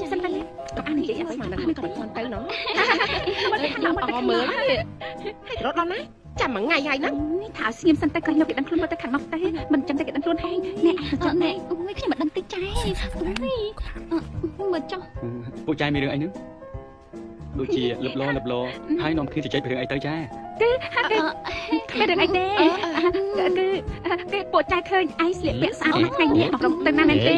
[SPEAKER 2] មសិនទៅកុំអាននិយាយអត់
[SPEAKER 4] ស្ស្មា
[SPEAKER 2] មាន
[SPEAKER 4] ន
[SPEAKER 2] តែ
[SPEAKER 4] តែ
[SPEAKER 2] ថា
[SPEAKER 4] មិន
[SPEAKER 2] មិន
[SPEAKER 4] ក៏
[SPEAKER 2] ក៏
[SPEAKER 4] មិន
[SPEAKER 2] មិន
[SPEAKER 4] ទៅ
[SPEAKER 2] ទៅ
[SPEAKER 4] ណោះ
[SPEAKER 2] ណោះ
[SPEAKER 4] អមើលហើយរត់ដល់ណា ចាំមួយថ្ងៃហើយហ្នឹង
[SPEAKER 2] នេះថាស្ងៀមសិនទៅក្រោយយកគេដឹងខ្លួនមកទៅខាងនោះទេមិនចឹងតែគេដឹងខ្លួនហែងណែអញ្ចឹងណែ
[SPEAKER 12] អូយខ្ញុំមិនដឹងតិចចែអូយមើលចុះ
[SPEAKER 10] ពួកចៃមានរឿងអីហ្នឹង ដូចជាលឹបលោលឹបលោហើយនាំគ្នាជជែកពីរឿងអីទៅចា
[SPEAKER 2] គឺគឺគ្មានរឿងអីទេគឺគេពួកចៃឃើញឯងស្លៀកពាក់ស្អាតណាស់ថ្ងៃនេះអរំទៅណាស់មែនទេ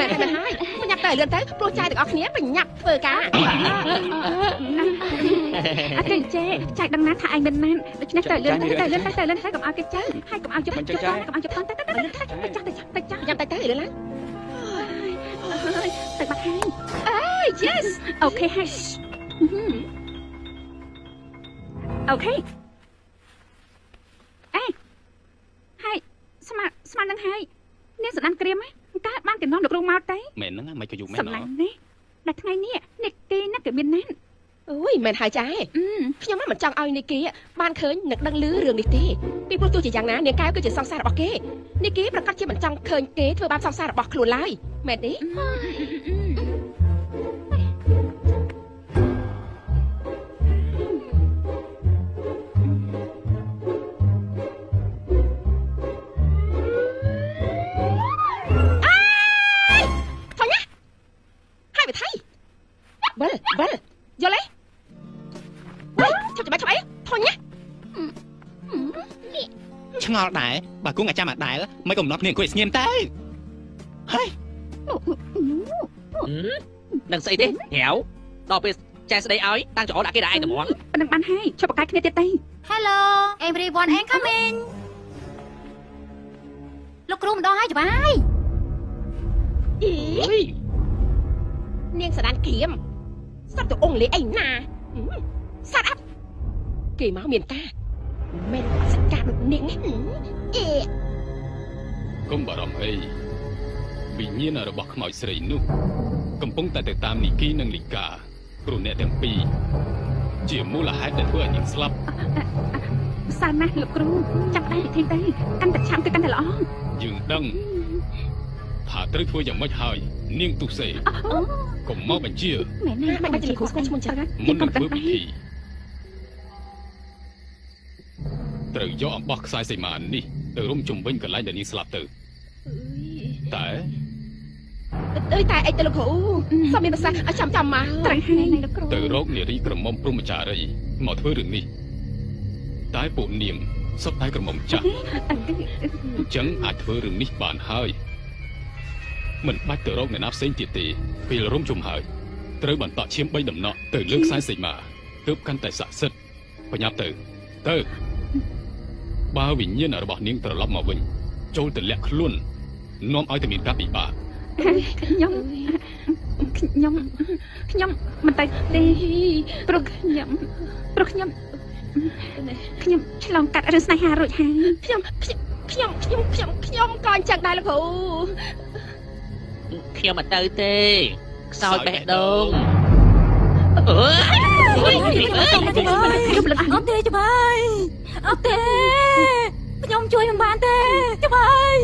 [SPEAKER 4] មែនហើយមែនហើយបញ្ញាប់ទៅលឿនទៅព្រោះចាយទាំងអស់គ្នាបញ្ញាប់ធ្វើការ
[SPEAKER 2] អត់ទេចេចៃដឹងណាថាឯងមិនមែនដូច្នេះទៅលឿនទៅទៅលឿនទៅទៅលឿនទៅកុំឲ្យគេចៅហើយកុំឲ្យជប់កុំឲ្យជប់តទៅទៅទៅទៅចាស់ទៅចាស់ទៅចាស់
[SPEAKER 4] បញ្ញាប់ទៅទៅលឿនឡើង
[SPEAKER 2] ទៅបាត់ហើយអើយ yes អូខេហើយអូខេអេហើយស្មានស្មាននឹងហើយនាងសណ្ដានក្រៀមហ៎តើបានគេនាំលោកគ្រូមកទេ
[SPEAKER 3] មែនហ្នឹងមិនក៏យុមែន
[SPEAKER 2] សំឡាញ់នេះតែថ្ងៃនេះនេះគេណាស់គេមានណាស់
[SPEAKER 4] អូយមែនហើយចាខ្ញុំមិនចង់ឲ្យនីគីបានឃើញនឹកដឹងឮរឿងនេះទេពីព្រោះទោះជាយ៉ាងណានាងកែវគឺជាសង្សាររបស់គេនីគីប្រកាសជាមិនចង់ឃើញគេធ្វើបាបសង្សាររបស់ខ្លួនឡើយមែនទេថញណាហើយវាថៃវិលវិល យល់ទេវ៉ៃឈប់ច្បាស់ឈប់អីថញណា
[SPEAKER 3] ឆ្ងល់ដែរបើគង់អាចាំអាដែលមិនកំណត់គ្នាអង្គុយស្ងៀមទៅហើយនឹងស្អីទេហៅដល់ពេលចែស្ដីឲ្យតាំងចោលដាក់គេដាក់ឯងត្មង
[SPEAKER 2] ប៉ុណ្ណឹងបានហើយឈប់បកកាយគ្នាទៀតទេ
[SPEAKER 12] Hello everyone and coming លោកគ្រូម្ដងហើយច្បាយ
[SPEAKER 4] អីនាងសដានក្រៀម សត្វទៅអងលេអីណាហឹមសត្វអាប់គេមកមានការមិនមែនអត់សិកាដូចនាងទេហឹមអេ
[SPEAKER 9] កុំបារម្ភអីវិញ្ញាណរបស់ខ្មោចស្រីនោះ កំពុងតែទៅតាមនីគីនិងលីកាព្រោះអ្នកទាំងពីរជាមូលហេតុដែលធ្វើឲ្យនាងស្លាប់
[SPEAKER 2] សើណាស់លោកគ្រូចាប់ផ្ដើមពិធីទៅកាន់តែឆាំគឺកាន់តែល្អ
[SPEAKER 9] យើងដឹង ថាត្រូវធ្វើយ៉ាងម៉េចហើយ នាងទុសេកុំមកបញ្ជា
[SPEAKER 2] មែនណាមិនបាច់ជាគ្រូស្គាល់ឈ្មោះចឹង
[SPEAKER 9] មុននឹងធ្វើពិធីត្រូវយកអំបោះខ្សែសីមានេះទៅរុំជុំវិញកន្លែងដែលនាងស្លាប់ទៅតែ
[SPEAKER 4] អើយតែអីទៅលោកគ្រូសុំមានប្រសាសន៍ឲ្យចាំចាំមកត្រូវហើយលោកគ្រូ
[SPEAKER 9] ទៅរកនារីក្រមុំព្រហ្មចារីមកធ្វើរឿងនេះតែពួកនាងសុទ្ធតែក្រមុំចាស់អញ្ចឹងអាចធ្វើរឿងនេះបានហើយ មិនបាច់ទៅរកអ្នកណាផ្សេងទៀតទេពេលរុំជុំហើយត្រូវបន្តឈាម3ដំណក់ទៅលើខ្សែសីមាទើបកាន់តែស័ក្តិសិទ្ធិបញ្ញាប់ទៅទៅបើវិញ្ញាណរបស់នាងត្រឡប់មកវិញចូលទៅលាក់ខ្លួននាំឲ្យតែមានការពិបាក
[SPEAKER 2] ខ្ញុំខ្ញុំខ្ញុំមិនទៅទេព្រោះខ្ញុំព្រោះខ្ញុំខ្ញុំឆ្លងកាត់រឿងស្នេហារួចហើយ
[SPEAKER 4] ខ្ញុំខ្ញុំខ្ញុំខ្ញុំខ្ញុំក៏អញ្ចឹងដែរលោកគ្រូ
[SPEAKER 3] ខ្ញុំមិនទៅទេខ្សោយបេះដូងអើយ
[SPEAKER 12] ខ្ញុំលឹកអត់ទេច្បាយអត់ទេខ្ញុំជួយមិនបានទេច្បាយ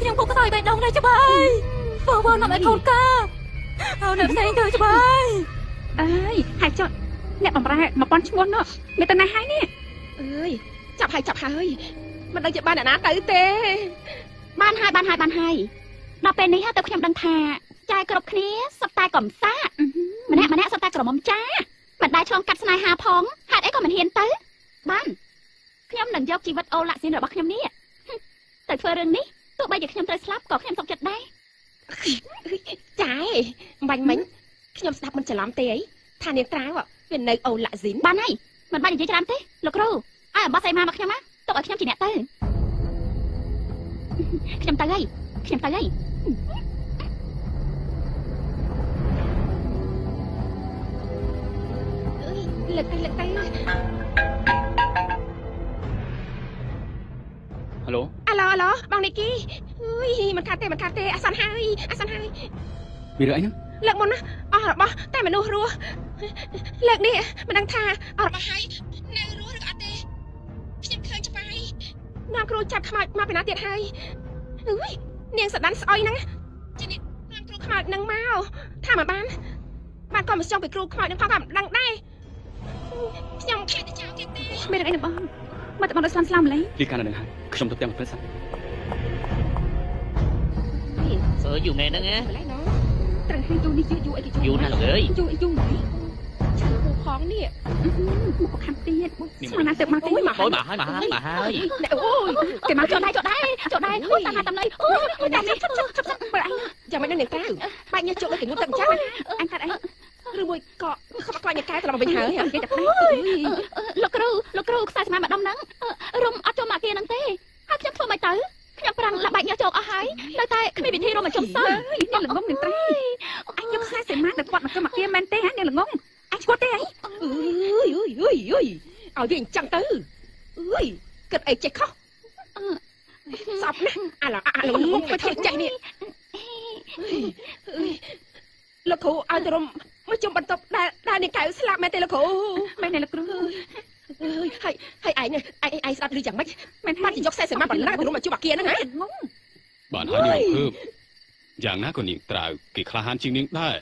[SPEAKER 12] ខ្ញុំពុកខ្សោយបេះដូងដែរច្បាយបងបងនាំឲ្យកូនកាហើយនៅផ្សេងទៅច្បាយ
[SPEAKER 2] អើយហើយចុះអ្នកបំរែមកប៉ុនឈ្មោះនោះមានតាណាហើយនេះ
[SPEAKER 4] អើយចាប់ហើយចាប់ហើយមិនដឹងជាបានអ្នកណាទៅទេ
[SPEAKER 12] បានហើយបានហើយបានហើយ ដល់ពេលនេះទៅខ្ញុំដឹងថាចាយគ្រប់គ្នាសុទ្ធតែកំសាកម្នាក់ម្នាក់សុទ្ធតែក្រមុំចាមិនដែលឆ្លងកាត់ស្នេហាផងហេតុអីក៏មិនហ៊ានទៅបានខ្ញុំនឹងយកជីវិតអូឡាក់ស៊ីនរបស់ខ្ញុំនេះទៅធ្វើរឿងនេះទោះបីជាខ្ញុំត្រូវស្លាប់ក៏ខ្ញុំសុខចិត្តដែរ
[SPEAKER 4] ចាយបាញ់មិញខ្ញុំស្ដាប់មិនច្រឡំទេអីថានាងត្រាវវានៅអូឡាក់ស៊ីន
[SPEAKER 12] បានហើយមិនបាច់និយាយច្រើនទេលោកគ្រូឲ្យអំបោះស្អីមកមកខ្ញុំណាទុកឲ្យខ្ញុំជាអ្នកទៅខ្ញុំទៅហើយ ខ្ញុំទៅហើយ
[SPEAKER 4] លើកទៅលើកទៅ
[SPEAKER 10] ហៅឡូ
[SPEAKER 4] អាឡូអាឡូបងនីគីអើយមិនខាត់ទេមិនខាត់ទេអាសន្នហើយអាសន្នហើយ
[SPEAKER 10] មានរឿងអីហ្នឹង
[SPEAKER 4] លើកមុនណាអស់របស់តែមនុស្សរស់លើកនេះមិនដឹងថាអស់របស់ហើយនៅរស់ឬក៏អត់ទេខ្ញុំឃើញច្បាស់នាំគ្រូចាប់ខ្មោចមកពីណាទៀតហើយអើយ នាងសដានស្អុយហ្នឹងជានេះនាំគ្រូខ្មោចហ្នឹងមកថាមិនបានបានក៏មិនចង់ពីគ្រូខ្មោចហ្នឹងផងក៏មិនដឹងដែរខ្ញុំខែទៅចោលទៀតទេ
[SPEAKER 2] មានរឿងអីណាបងមកតែបងដល់ស្លាប់ស្លាប់ម្លេះ
[SPEAKER 10] លីកានៅនឹងហើយខ្ញុំទៅផ្ទះមកព្រឹកសិន
[SPEAKER 3] សើយូរថ្ងៃហ្នឹងណា
[SPEAKER 4] ម្លេះណោះ
[SPEAKER 2] ត្រូវឲ្យយូរនេះយូរអីគេ
[SPEAKER 3] យូរណាស់លោកអើយ
[SPEAKER 2] យូរអីយូរហើយ
[SPEAKER 4] ចាំគ្រូផងនេះ
[SPEAKER 2] មកខាងទៀតស្មានណាទៅមកទេ
[SPEAKER 3] អូយមកហើយមកហើយមកហើយមកហើយ
[SPEAKER 2] អូយ
[SPEAKER 12] គេមកចុះដែរចុះដែរចុះដែរអូយតាមតាមលៃអូយអូយតាមនេះឈប់ឈប់ឈប់ឈប់បើអញ
[SPEAKER 4] ចាំមិនដឹងនាងត្រាវបាច់ញ៉ាំជក់ដូចគេងុតទឹកអញ្ចឹង
[SPEAKER 2] អញកាត់អី
[SPEAKER 4] ឬមួយក៏ខ្វាក់ខ្លាចនាងកែត្រឡប់មកវិញហើយ
[SPEAKER 2] គេតែ
[SPEAKER 12] លោកគ្រូលោកគ្រូខ្សែស្មាម្ដុំហ្នឹងរុំអត់ចូលមកគេហ្នឹងទេហើយខ្ញុំធ្វើមិនទៅខ្ញុំប្រាំងលាក់បាច់ញ៉ាំចូលអស់ហើយនៅតែគ្មានវិធីរុំមកជុំសោះ
[SPEAKER 2] អ្នកល្ងងនឹងត្រៃអញយកខ្សែសីមាទៅគាត់មកចុះមកគេមែនទេហ៎អ្នកល្ងង អញឈ្មោះទេអី
[SPEAKER 4] អើយអើយអើយអើយឲ្យវាអញ្ចឹងទៅអើយគិតអីចេះខុសសពណាស់អាឡអាឡងទៅធ្វើចាច់នេះលោកគ្រូឲ្យទៅរំមកជុំបន្ទប់ដែលដែលនាងកៅស្លាប់មែនទេលោកគ្រូ
[SPEAKER 2] មែនទេលោកគ្រូ
[SPEAKER 4] អើយហើយហើយឯងឯងឯងស្ដាប់ឮយ៉ាងម៉េចមែនបាត់យកខ្សែសីមាប៉ុណ្ណាទៅរំមកជុំអាគារហ្នឹងហ៎
[SPEAKER 9] បានហើយនាងភើបយ៉ាងណាក៏នាងត្រាវគេក្លាហានជាងនាងដែរ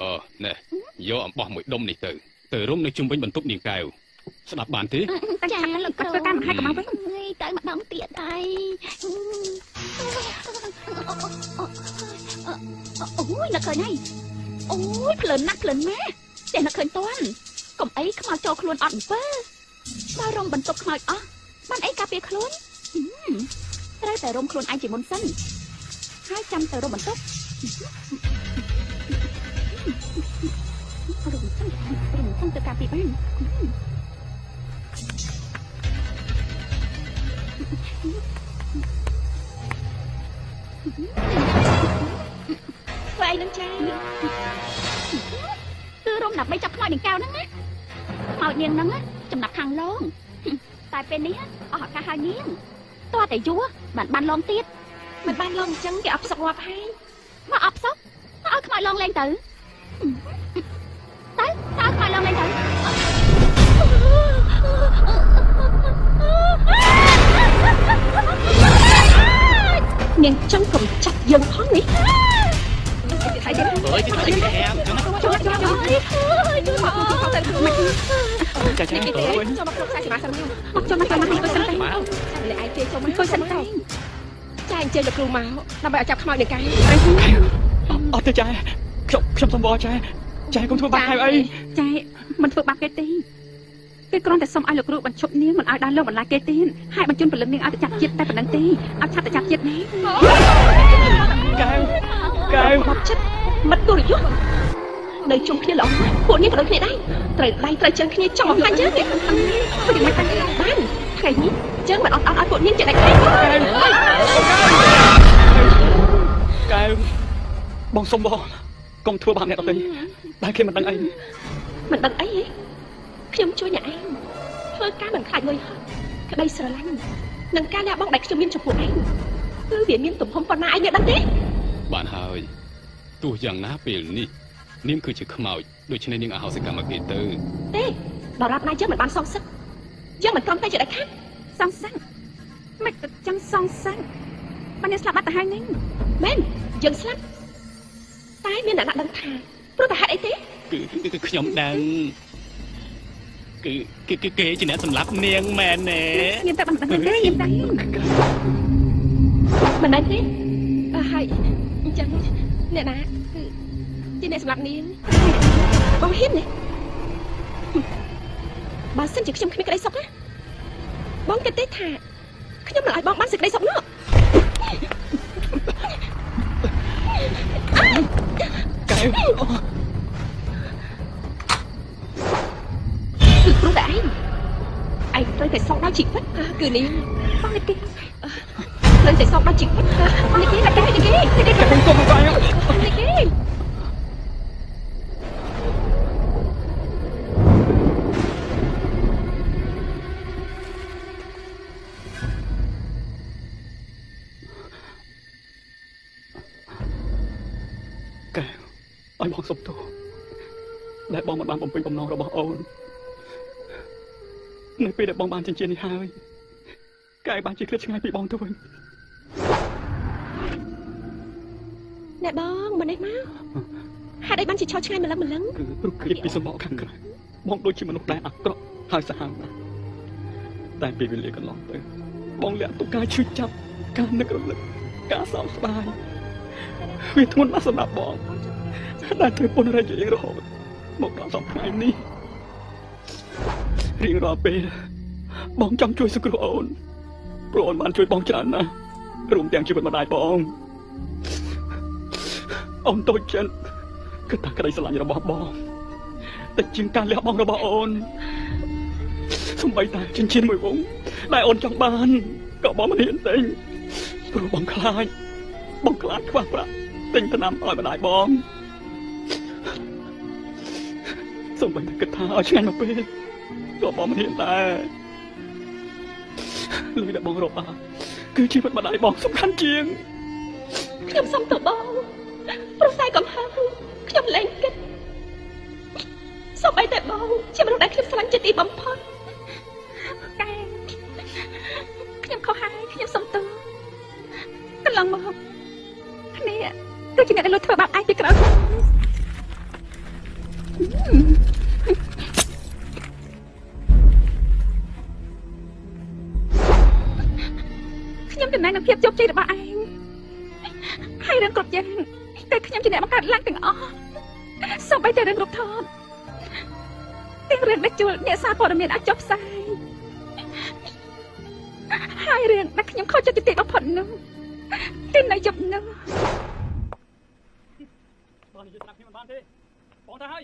[SPEAKER 9] អឺណែយកអំបោះមួយដុំនេះទៅទៅរុំនៅជុំវិញបន្ទប់នាងកែវស្ដាប់បានទេ
[SPEAKER 12] ចាលោកគ្រូធ្វើការមកហើយកុំមកវិញទៅម្ដងទៀតហើយអូយនឹកឃើញហើយអូយភ្លើនណាស់ភ្លើនណាស់ចេះនឹកឃើញតាន់កុំអីខ្មោចចូលខ្លួនអត់អំពើបើរំបន្ទប់ខ្មោចអស់បានអីការពារខ្លួនត្រូវតែរំខ្លួនឯងជាមុនសិនហើយចាំទៅរំបន្ទប់ រំសិនរំសិនទៅការពារបាន Mm-hmm.
[SPEAKER 4] នឹងចា
[SPEAKER 12] គឺរំដើម្បីចាប់ខ្មោចនាងកៅហ្នឹងណាខ្មោចនាងហ្នឹងណាចំណាប់ខាងលងតែពេលនេះអស់ឱកាសហើយនាងតោះតែយួរបានបានលងទៀត
[SPEAKER 4] មិនបានលងអញ្ចឹងគេអបសុករាប់ហើយ
[SPEAKER 12] មកអបសុកមកឲ្យខ្មោចលងលេងទៅ ទៅតើខ្មោចលងលេងទៅ
[SPEAKER 4] នាងចង់កំចាត់យើងផងនេះហើយទៀត
[SPEAKER 3] អើយទីស្អីគេហែមចឹង
[SPEAKER 4] ចូលចូលចូលចូលមកមកទៅមក
[SPEAKER 3] ចាចា
[SPEAKER 4] នេះគេ
[SPEAKER 3] អើយ
[SPEAKER 4] ចូលមកគ្រប់សាច់ច្បាស់សិនមក
[SPEAKER 2] មកចូលមកចូលមកទៅសិនទៅ
[SPEAKER 4] ចាំលេឯងជិះចូលមកធ្វើសិនទៅចាអញ្ជើញលោកគ្រូមកដើម្បីឲ្យចាប់ខ្មោចនឹងកាយ
[SPEAKER 10] អត់ទេចែ ខ្ញុំខ្ញុំសំបចែចែកុំធ្វើបាបហៅអី
[SPEAKER 2] ចែមិនធ្វើបាបគេទេគេគ្រាន់តែសុំឲ្យលោកគ្រូបញ្ឈប់នាងមិនឲ្យដល់លើបន្លាយគេទេហើយបញ្ជូនពលិមនាងឲ្យទៅចាប់ជាតិតែប៉ុណ្្នឹងទេឲ្យឆាប់ទៅចាប់ជាតិណា
[SPEAKER 10] កែវកែវ
[SPEAKER 4] បាត់ចិត្តមិត្តទុរយុទ្ធនៅជុំគ្នាល្អណាស់ពួកនេះក៏ដូចគ្នាដែរត្រូវដៃត្រូវជើងគ្នាចង់មកខ្លាញ់យើងគេមិនមិនបានថ្ងៃនេះជើងមិនអត់អត់ឲ្យពួកនាងចេះដាច់ទេ
[SPEAKER 10] កែវបងសុំបង កុំធ្វើបាបអ្នកដទៃតែគេមិនដឹងអី
[SPEAKER 4] មិនដឹងអីទេខ្ញុំជួយអ្នកឯងធ្វើការមិនខ្លាចលុយហត់ក្តីស្រឡាញ់និងការលះបង់ដែលខ្ញុំមានចំពោះឯងគឺវាមានទំហំប៉ុណ្ណាឯងមានដឹងទេ
[SPEAKER 9] បានហើយទោះយ៉ាងណាពេលនេះនាងគឺជាខ្មោចដូច្នេះនាងអហោសិកម្មមកគេទៅ
[SPEAKER 4] ទេដរាបណាយើងមិនបានសងសឹកយើងមិនព្រមតែជាដាច់ខាត
[SPEAKER 2] សងសឹកមិនទៅចឹងសងសឹកបាននាងស្លាប់បាត់ទៅហើយនេះ
[SPEAKER 4] មែនយើងស្លាប់ តែមានអ្នកណាដឹងថាព្រោះតែហេតុអីទេ
[SPEAKER 6] គឺគឺគឺខ្ញុំដឹងគឺគឺគឺគេជាអ្នកសម្លាប់នាងមែនទេ
[SPEAKER 2] ខ្ញុំតែបានដឹងទេខ្ញុំដឹង
[SPEAKER 4] មិនដឹងទេអើហើយអញ្ចឹងអ្នកណាគឺជាអ្នកសម្រាប់នាងបងហ៊ានទេបើសិនជាខ្ញុំគ្មានក្តីសុខណាបងគិតទេថាខ្ញុំនឹងឲ្យបងបានសេចក្តីសុខនោះ
[SPEAKER 10] កែវ
[SPEAKER 4] គឺព្រោះតែឯងឯងត្រូវតែសងដល់ជីវិតគឺនាងបងនេះទេត្រូវតែស
[SPEAKER 10] ឲ្យបងសុំទោសដែលបងមិនបានបំពេញបំណងរបស់អូននៅពេលដែលបងបានចិញ្ចៀននេះហើយកែវបានជាឃ្លាតឆ្ងាយពីបងទៅវិញ
[SPEAKER 4] អ្នកបងមកនេះមកហេតុអីបានជាឈរឆ្ងាយម្លឹងម្លឹង
[SPEAKER 10] គឺព្រោះគ្រាពីសម្បកខាងក្រៅបងដូចជាមនុស្សដែលអាក្រក់ហើយសាហាវណាស់តែពេលវេលាកន្លងទៅបងលាក់ទុកការឈឺចាប់ការនឹករលឹកការសោកស្ដាយ វាធ្ងន់ណាស់សម្រាប់បងដែលត្រូវពន្ធរយៈរហូតមកដល់សប្តាហ៍នេះរៀងរាល់ពេលបងចង់ជួយសង្គ្រោះអូនព្រោះអូនបានជួយបងច្រើនណាស់រួមទាំងជីវិតម្ដាយបងអូនតូចចិត្តគឺតាក្តីស្រឡាញ់របស់បងតែជាងការលះបង់របស់អូនសំបីតាចិញ្ចៀនមួយវងដែលអូនចង់បានក៏បងមិនហ៊ានទិញព្រោះបងខ្លាច បងខ្លាចខ្វះប្រាក់ទិញថ្នាំឲ្យម្ដាយបងសំបីតាគិតថាឲ្យឆ្ងាញ់មកពេលក៏បងមិនហ៊ានដែរលុយដែលបងរកបានគឺជីវិតម្ដាយបងសំខាន់ជាង
[SPEAKER 4] ខ្ញុំសុំទៅបងព្រោះតែកំហឹងខ្ញុំលែងគិតសូម្បីតែបងជាមនុស្សដែលខ្ញុំស្រឡាញ់ជាទីបំផុត
[SPEAKER 2] កែខ្ញុំខុសហើយខ្ញុំសុំទោសកន្លងមក គ្នាគឺជាអ្នកដែលលួចធ្វើបាបឯងពីក្រោយខ្ញុំចំណែងនឹងភាពជោគជ័យរបស់ឯងហើយរឿងគ្រប់យ៉ាងតែខ្ញុំជាអ្នកបង្កើតឡើងទាំងអស់សូម្បីតែរឿងរូបថតទាំងរឿងដែលជួលអ្នកសារព័ត៌មានអាចចុះផ្សាយហើយរឿងដែលខ្ញុំខកចិត្តទីបំផុតនោះ ទិញនៅជប់នឹង
[SPEAKER 10] បងនិយាយប្រាប់ខ្ញុំមិនបានទេបងទៅហើយ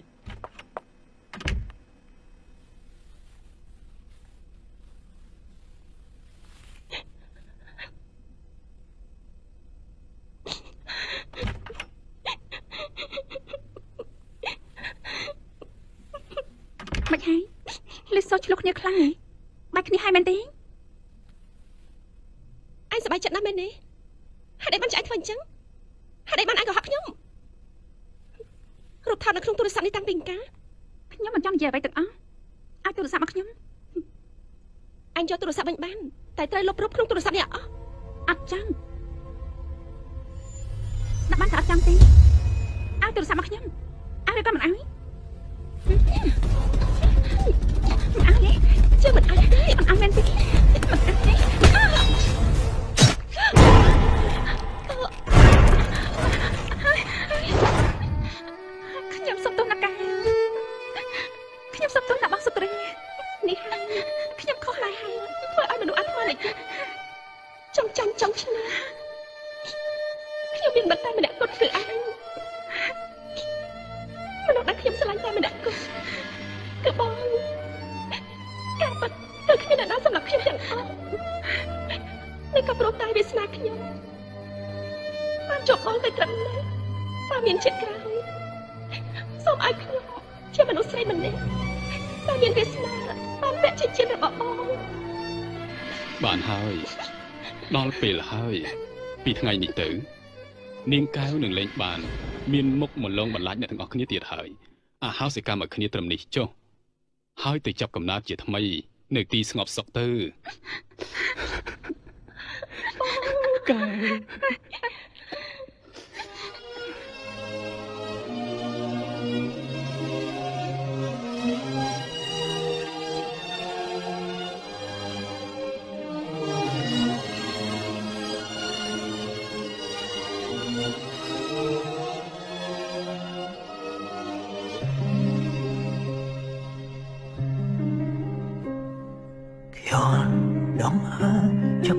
[SPEAKER 4] មិ
[SPEAKER 2] នហើយលេសោឆ្លុះគ្នាខ្លាំងហ៎បាច់គ្នាហើយមែនទេ
[SPEAKER 4] ឯងសប្បាយចិត្តណាស់មែនទេ ហេតុអីបានចៃធ្វើអញ្ចឹងហេតុអីបានអញកុហកខ្ញុំរូបថតនៅក្នុងទូរស័ព្ទនេះតាំងពីកាល
[SPEAKER 2] ខ្ញុំមិនចង់និយាយអ្វីទាំងអស់ឲ្យទូរស័ព្ទមកខ្ញុំ
[SPEAKER 4] អញយកទូរស័ព្ទវិញបាន តែត្រូវលុបរូបក្នុងទូរស័ព្ទនេះអស់
[SPEAKER 2] អត់ចង់ដាក់បានតែអត់ចង់ទេឲ្យទូរស័ព្ទមកខ្ញុំឲ្យឬក៏មិនឲ្យមិនឲ្យទេ
[SPEAKER 4] ជឿមិនឲ្យទេ
[SPEAKER 2] មិនឲ្យមែនទេមិនឲ្យ
[SPEAKER 4] ចង់ចាំចង់ឆ្នះខ្ញុំមានមិត្តតែម្នាក់គត់គឺអញមនុស្សដែលខ្ញុំស្រឡាញ់តែម្នាក់គត់គឺបងការពិតគឺគ្មានអ្នកណាសម្រាប់ខ្ញុំទាំងអស់នេះក៏ព្រោះតែវាសនាខ្ញុំបានជប់បងទៅត្រឹមនេះតែមានចិត្តក្រោយសូមឲ្យខ្ញុំជាមនុស្សស្រីម្នាក់តែមានវាសនាបានពាក់ជាជាតិរបស់បង
[SPEAKER 9] បានហើយ ដល់ពេលហើយ ពីថ្ងៃនេះទៅ នាងកែវនឹងលេងបាន មានមុខមលងបន្លាចអ្នកទាំងអស់គ្នាទៀតហើយអាហោសិកម្មឲ្យគ្នាត្រឹមនេះចុះហើយទៅចាប់កំណើតជាថ្មី នៅទីស្ងប់សុខទៅ
[SPEAKER 6] កែ
[SPEAKER 16] ย้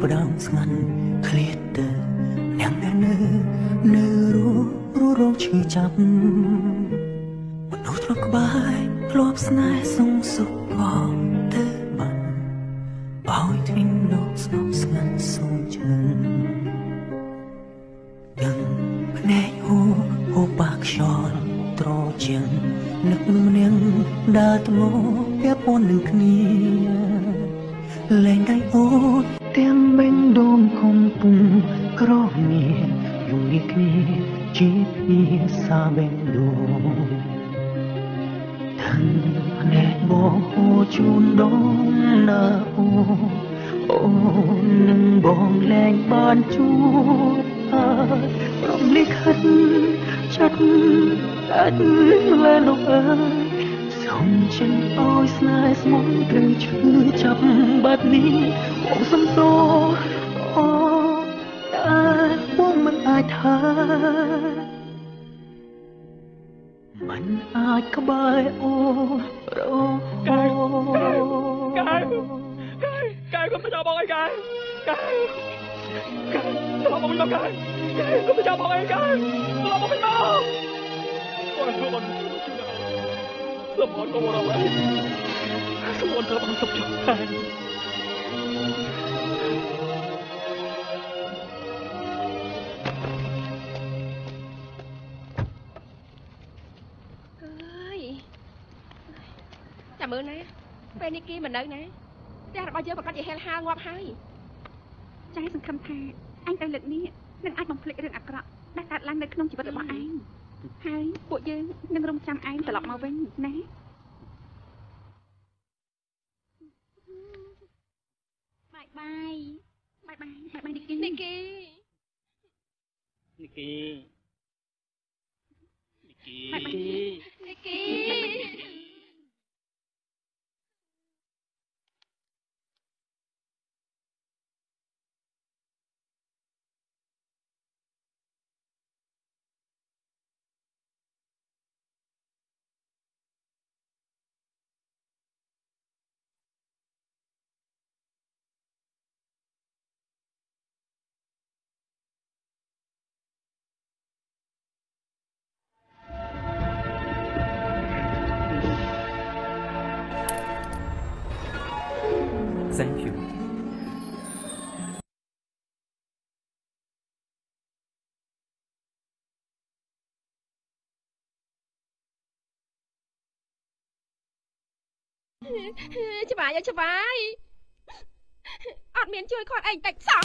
[SPEAKER 16] ផ្ដងស្ងាត់ឃ្លាតទៅអ្នកនៅនៅរស់រស់រងឈឺចាប់មនុស្សធ្លាប់ក្បាយធ្លាប់ស្នេហ៍សងសុខផងទៅបាត់ឲ្យទ្វីងលោកស្ងប់ស្ងាត់សូមជឿនយ៉ាងភ្នែកហូហូបាក់ខ្យល់ត្រជាងនឹកម្នាងដើរទៅមកពាក់ព័ន្ធនឹងគ្នា គ្នាជាភាសាបេងដូងទាំងភ្នែកបងហូរជូនដងណាអូអូននឹងបងលែងបានជួបហើយព្រមលិខិតចិត្តតែលើលោកអើយសូមចិនអើយស្នេហ៍ស្មងត្រូវឈឺចាប់បែបនេះបងសំទោ អាចក្បែរអូរហូត
[SPEAKER 3] កែវកែវកែវកុំទៅចាប់បងអីកែវកែវកែវទៅបងមកកែវកែវកុំទៅចាប់បងអីកែវទៅបងមកអូយអូនសូមអត់មកអីសូមអត់ទៅបងសុខចិត្តហើយ
[SPEAKER 4] មិននៅណាផ្ទះរបស់យើងប្រកាសជាហេលហាលងាប់ហើយ
[SPEAKER 2] ចៃសង្ឃឹមថាអញទៅលើកនេះនឹងអាចបំភ្លេចរឿងអាក្រក់ដែលកើតឡើងនៅក្នុងជីវិតរបស់ឯងហើយពួកយើងនឹងរំចាំឯងត្រឡប់មកវិញណាបាយបាយបាយបាយបាយបាយនេះគេនេះគេ
[SPEAKER 6] នេះគេ
[SPEAKER 2] បាយបាយនេះគេ
[SPEAKER 4] ច្បាយអើយច្បាយអត់មានជួយគាត់ឯងតិចសោះ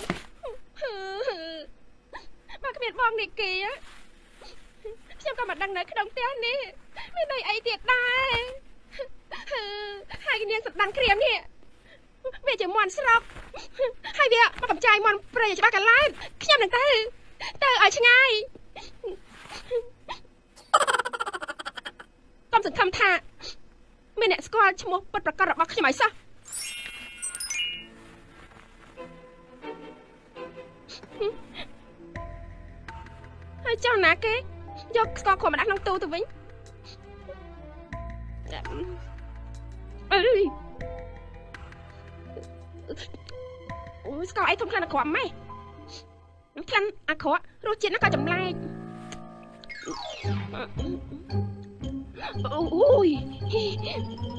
[SPEAKER 4] បើគ្មានបងនេះគេខ្ញុំក៏មិនដឹងនៅក្នុងផ្ទះនេះមានន័យអីទៀតដែរហើយនាងសម្ដានក្រៀមនេះវាជាមន់ស្រុកហើយវាមកកំចាយមន់ព្រៃច្បាស់កឡែតខ្ញុំនឹងទៅទៅឲ្យឆ្ងាយកុំសង្ឃឹមថា មានអ្នកស្គាល់ឈ្មោះពិតប្រាកដរបស់ខ្ញុំឲ្យសោះហើយចុះណាគេយកស្ករខមកដាក់ក្នុងទូទៅវិញអើយអូយស្ករអីធំខ្លាំងអាក្រក់ម៉េះខ្លាំងអាក្រក់រសជាតិហ្នឹងក៏ចម្លែក អូយ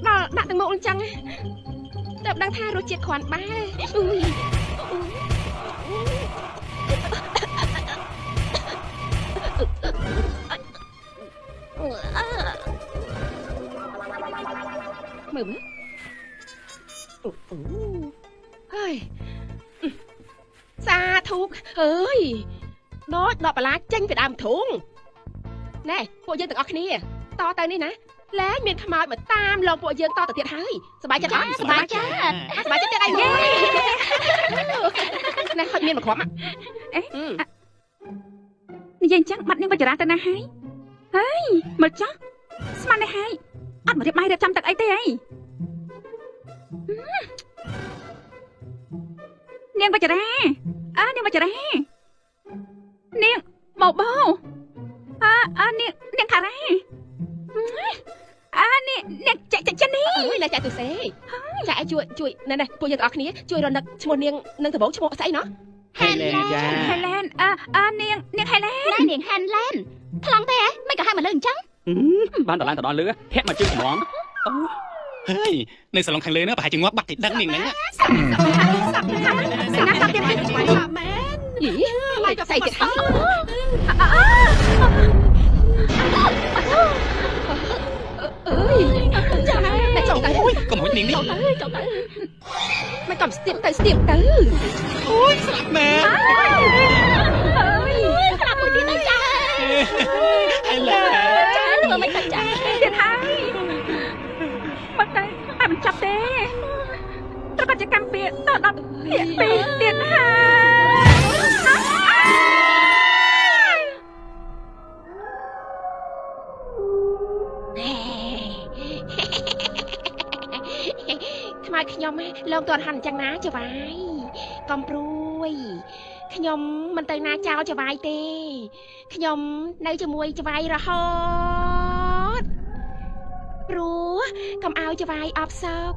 [SPEAKER 4] ដល់ដាក់ទាំងមុខអញ្ចឹងតែដឹងថារសជាតិគ្រាន់បែរអូយមើលមើលអូអូហើយសាធុអើយដូចដកបន្លាចេញពីដើមធុងណែពួកយើងទាំងអស់គ្នា តទៅនេះណាលែងមានខ្មោចមកតាមលងពួកយើងតទៅទៀតហើយសบายចិត្តសบายចិត្តសบายចិត្តទៀតអីយេណែហត់មានមកគ្រាប់អេ
[SPEAKER 2] និយាយអញ្ចឹងបាត់នាងវចរាទៅណាហើយហើយមើលចោះស្មាននេះហើយអត់មករៀបបាយរៀបចំទឹកអីទេអីនាងវចរាអើនាងវចរានាងបោបោអើអើនាងនាងខារ៉ា អើនាងនាងចាក់ចាក់ចានេះ
[SPEAKER 4] អើយណាចាក់ទុសេចាក់ឲ្យជួយជួយណែណែពួកយើងទាំងអស់គ្នាជួយរនឹកឈ្មោះនាងនឹងដំបូងឈ្មោះស្អីណោះ
[SPEAKER 3] ហេឡែនចា
[SPEAKER 2] ហេឡែនអើអើនាងនាងហេឡែន
[SPEAKER 12] ណែនាងហែនឡែនថ្លង់ទេហ៎មិនក៏ហៅមកលើអញ្ចឹង
[SPEAKER 10] បានតឡើងតដល់លឺធាក់មកជើងកំង
[SPEAKER 6] ហើយនៅសាឡុងខាងលើនោះប្រហែលជាងាប់បាត់ទីដឹងនាងហ្នឹង
[SPEAKER 2] សេនាសាប់ទៀតទៀត
[SPEAKER 4] យីឡាយស្អីទៀតហើយ អើយចាំតែចង់ទៅ
[SPEAKER 6] អូយកុំហួចនាងនេះ
[SPEAKER 4] ចង់ទៅចង់ទៅមិនកំស្ទាបទៅស្ទាបទៅ
[SPEAKER 6] អូយស្លាប់មែន
[SPEAKER 12] អើយខ្លាប់មួយទៀតទៅចា
[SPEAKER 6] ហេឡែន
[SPEAKER 12] ចាធ្វើមិនទៅចា
[SPEAKER 2] ទៀតហើយមកទៅតែមិនចាប់ទេត្រូវក៏ជាកម្មពីតដល់ភាគពីរទៀតហើយ
[SPEAKER 4] ខ្មៅខ្ញុំលោកតន់ហាន់អញ្ចឹងណាចវាយកុំព្រួយខ្ញុំមិនទៅណាចោលចវាយទេ ខ្ញុំនៅជាមួយចវាយរហូតព្រោះកុំឲ្យចវាយអបសោក